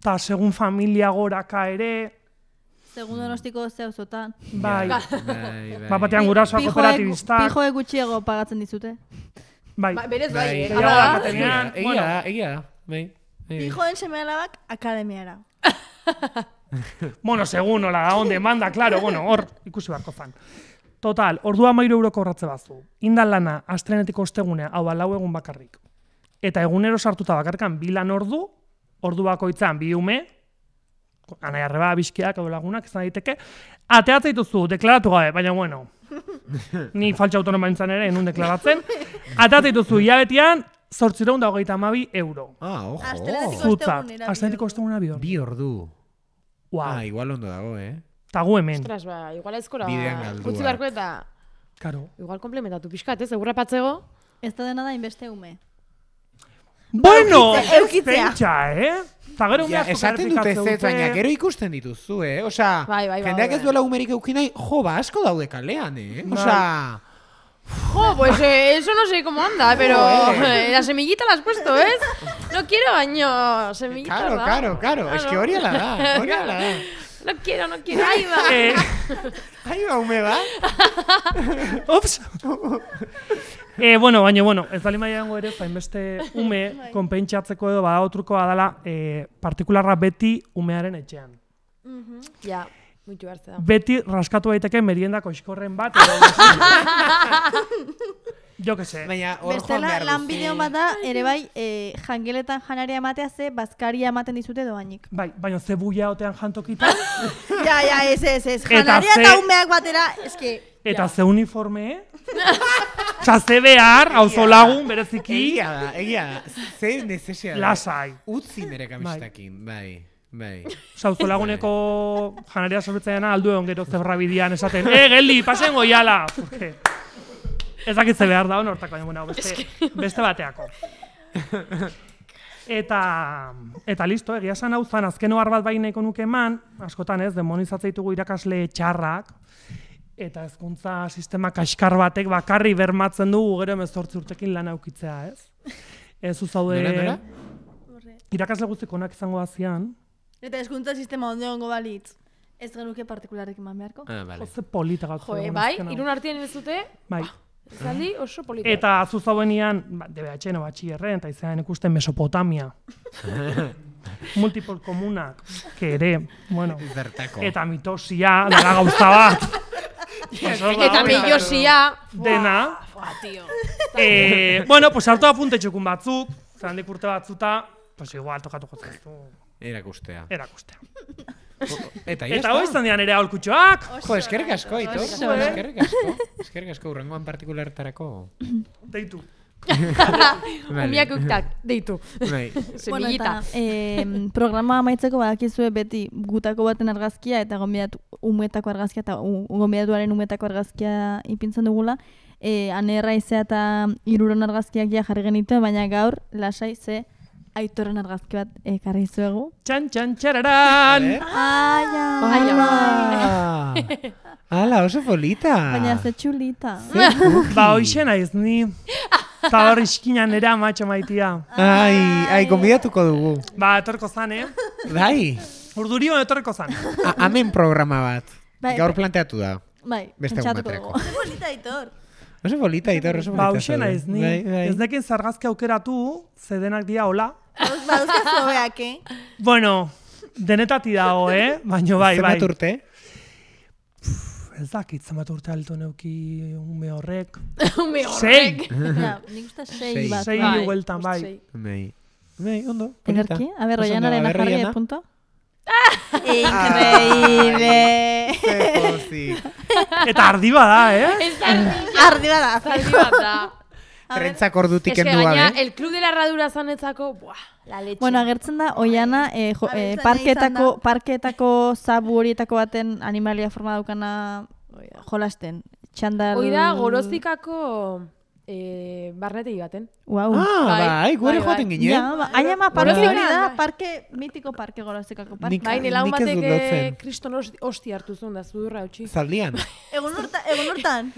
eta segun familia goraka ere, Segun donostiko zeuzotan. bai, Bai, bai. bat batean gurasoak Pijoek- kooperatibistak, Pijoek gutxiago pagatzen dizute. bai, Ba, berez bai, Bai, Hala da. Egia, egia da, bai. Pijoen seme alabak akademiara. bueno, segun nola da, on demanda, claro, bueno, hor, ikusi beharko fan. Total, ordua mairu euroko horratze bazu. Indan lana, astrenetik ostegunea, hau da, lau egun bakarrik. Eta egunero sartuta bakarkan bi lan ordu, ordu bakoitzan bi ume, anai arreba, biskiak, edo lagunak, izan daiteke, ateatzen dituzu, deklaratu gabe, baina bueno, ni faltxa autonoma nintzen ere, enun deklaratzen, ateatzen dituzu, hilabetian, zortzireun da hogeita amabi euro. Ah, ojo. Zutzat, ostegunera, bi ordu. bi ordu. Bi ordu. Wow. Ah, igual ondo dago, eh? Ta gu hemen, Ostras, ba, igual aizkora Bidean galdua. utzi beharko eta karo. igual komplementatu pixkat, ez? Egurra patzego. Ez da dena da inbeste ume. Bueno, pentsa, eh? Ta gero umeak esaten dute ez, baina gero ikusten dituzu, eh? Osea, Bai, bai, bai, jendeak ez duela umerik eukin nahi, jo, ba, asko daude kalean, eh? Osea, Jo, pues eh, eso no sé cómo anda, pero Joder. eh, la semillita la has puesto, ¿eh? No quiero baño, semillita. Claro, va. claro, claro. Es que hori ala da, hori ala da. No quiero, no quiero. Ahí va. Eh, Ahí va ume bat. ups. eh, bueno, baina, bueno, ez bali maiango ere, zainbeste ume, konpentsatzeko edo badago trukoa dela, eh, partikularra beti umearen etxean. Ja, muitu hartze da. Beti raskatu daiteke meriendako iskorren bat, edo Jo que sé. Baina hor joan Bestela, behar lan duzu. bideo bat da, ere bai, eh, jangeletan janaria ematea ze, bazkaria ematen dizute doainik. Bai, baina zebuia otean jantokitan, ja, ja, ez, ez, ez. Eta Janaria ze- eta umeak batera, eske... eta ze uniforme, Osa, ze behar, hauzo lagun, bereziki, Egia da, egia da. Ze nezesia da. lasai. Utzi nire kamistakin, bai. Bai. Osa, auzo laguneko janaria sorbitzaiana aldu egon gero zebra bidian esaten, eh, geldi, pasen goiala! Porque ez dakit ze behar da hon hortako, baina, bueno, beste, beste bateako. Eta, eta listo, egia esan hau zan, azken ohar bat bai nahiko nuke eman, askotan ez, demonizatzen ditugu irakasle txarrak, eta hezkuntza sistema kaskar batek bakarri bermatzen dugu gero emezortzi urtekin lan aukitzea, ez? Ez uzaude... Nola, nola? Irakasle guztik onak izango azian, Eta eskuntza sistema ondo ongo balitz. Ez genuke partikularrik eman beharko. Ah, vale. Jose polita gauz. Jo, eh, bai, irun artien ez dute, Bai. Zaldi oso polita. Eta zuzauenian, ba, DBH no batxierren, eta izan ikusten Mesopotamia. Multiple komunak, que ere, bueno, Zertako. eta mitosia, dela gauza bat. Eta hori, millosia. Dena. Buah, tio. Eh, bueno, pues hartu apunte txukun batzuk, zandik urte batzuta, pues igual tokatuko zaitu Erakustea. erakustea. Eta, Eta hoi izan dian ere aholkutxoak, Jo, eskerrik asko, Aitor. Eh? Eskerrik asko. Eskerrik asko, urrengoan partikulartarako. deitu. Umiak uktak, deitu. Bai. Bueno, Semillita. eta eh, programa amaitzeko badakizue beti gutako baten argazkia eta gonbidatu umetako argazkia eta gonbidatuaren umetako argazkia ipintzen dugula. Eh, ane raizea eta iruron argazkiak ja jarri genituen, baina gaur lasai ze aitorren argazki bat ekarri zuegu. Txan, txan, txararan! Ai, Ah, Ala, oso polita. Baina ze txulita. Ba, hoxe naiz, ni. Eta hor iskinan nera matxo maitia. Ai, ai, konbidatuko dugu. Ba, etorko zan, eh? Bai, Urdurio etorko zan. a- amen programa bat. Bai, Gaur planteatu da. Bai, Beste pentsatuko dugu. Bonita aitor. Oso polita, Aitor, oso polita. Ba, hoxe zaude. naiz, ni. Bai, bai. Ez dekin zargazki aukeratu, zedenak dia hola. Baduzka zobeak, eh? Bueno, denetati dago, eh? Baina bai, bai. Zenbat urte? Ez dakit, zenbat urte alto neuki ume horrek. Ume Sei! horrek. Ja, nik uste sei Sei. bat. Sei bai. bueltan, bai. sei. Bai. Bai, ondo. Ederki? A ber, ondo, Oianaren a ber, jarri Oiana. punto? Increíble. Pozik. Eta ardi bada, eh? Ez da ardi- Ardi bada. ardi. Trentzak ordutik Ez que kendu gaina, gabe. el club de la herradura zanetzako, buah, la leche. Bueno, agertzen da, Oiana, eh, jo, eh, parketako, parketako zabu horietako baten animalia forma daukana jolasten. Txandal... Hoi da, gorozikako eh, barnetegi baten. Wow. Ah, Bai, bai, gure bai, joaten bai. ginen. Ja, ba, hain ama parke Gorozika, hori da, bai. parke, mitiko parke gorozikako parke. Nik- Bai, nik ez batek eh, kriston hosti- hosti hartu zuen da, zudurra utzi. Zaldian. Egun hortan, egun hortan.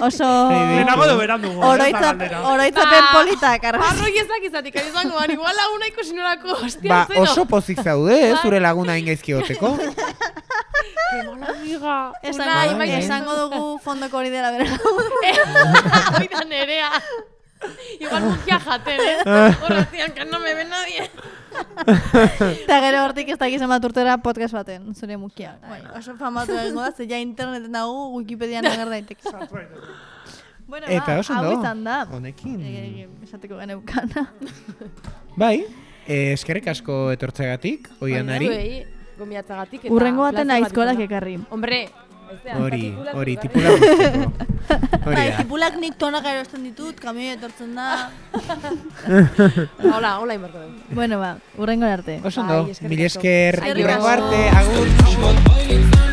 Oso... Lehenago do beran dugu. oroitzapen Ba. politak, arras. Arroi ezak izatik, ari izango, igual laguna ikusi norako hostia Ba, oso pozik zaude, eh, zure laguna ingaizki goteko. Que mala amiga. Esango, Unai, Bai, bai, eh. esango dugu fondoko hori dela bera. Hoi da nerea. Igual mukia jaten, eh? Horra zian, que no me ve nadie. Eta gero hortik ez dakizen bat urtera podcast baten, zure mukia. Bueno, oso famatu egingo da, ze ja interneten dago Wikipedian ager daiteke. Bueno, Eta ba, oso hau izan da. Honekin. Eh, esateko geneukana. Bai, eh, eskerrik asko etortzegatik, oianari. Zuei, gomiatzagatik eta... Urrengo baten aizkolak ekarri. Hombre, Hori, tipulak hori, tipula. Hori Bai, da. tipulak nik tonak erosten ditut, kamioi etortzen da. Hola, hola inbarko dugu. bueno, ba, urrengo arte. Oso Bai, ondo, eskerrik mil esker, urrengo arte, agur.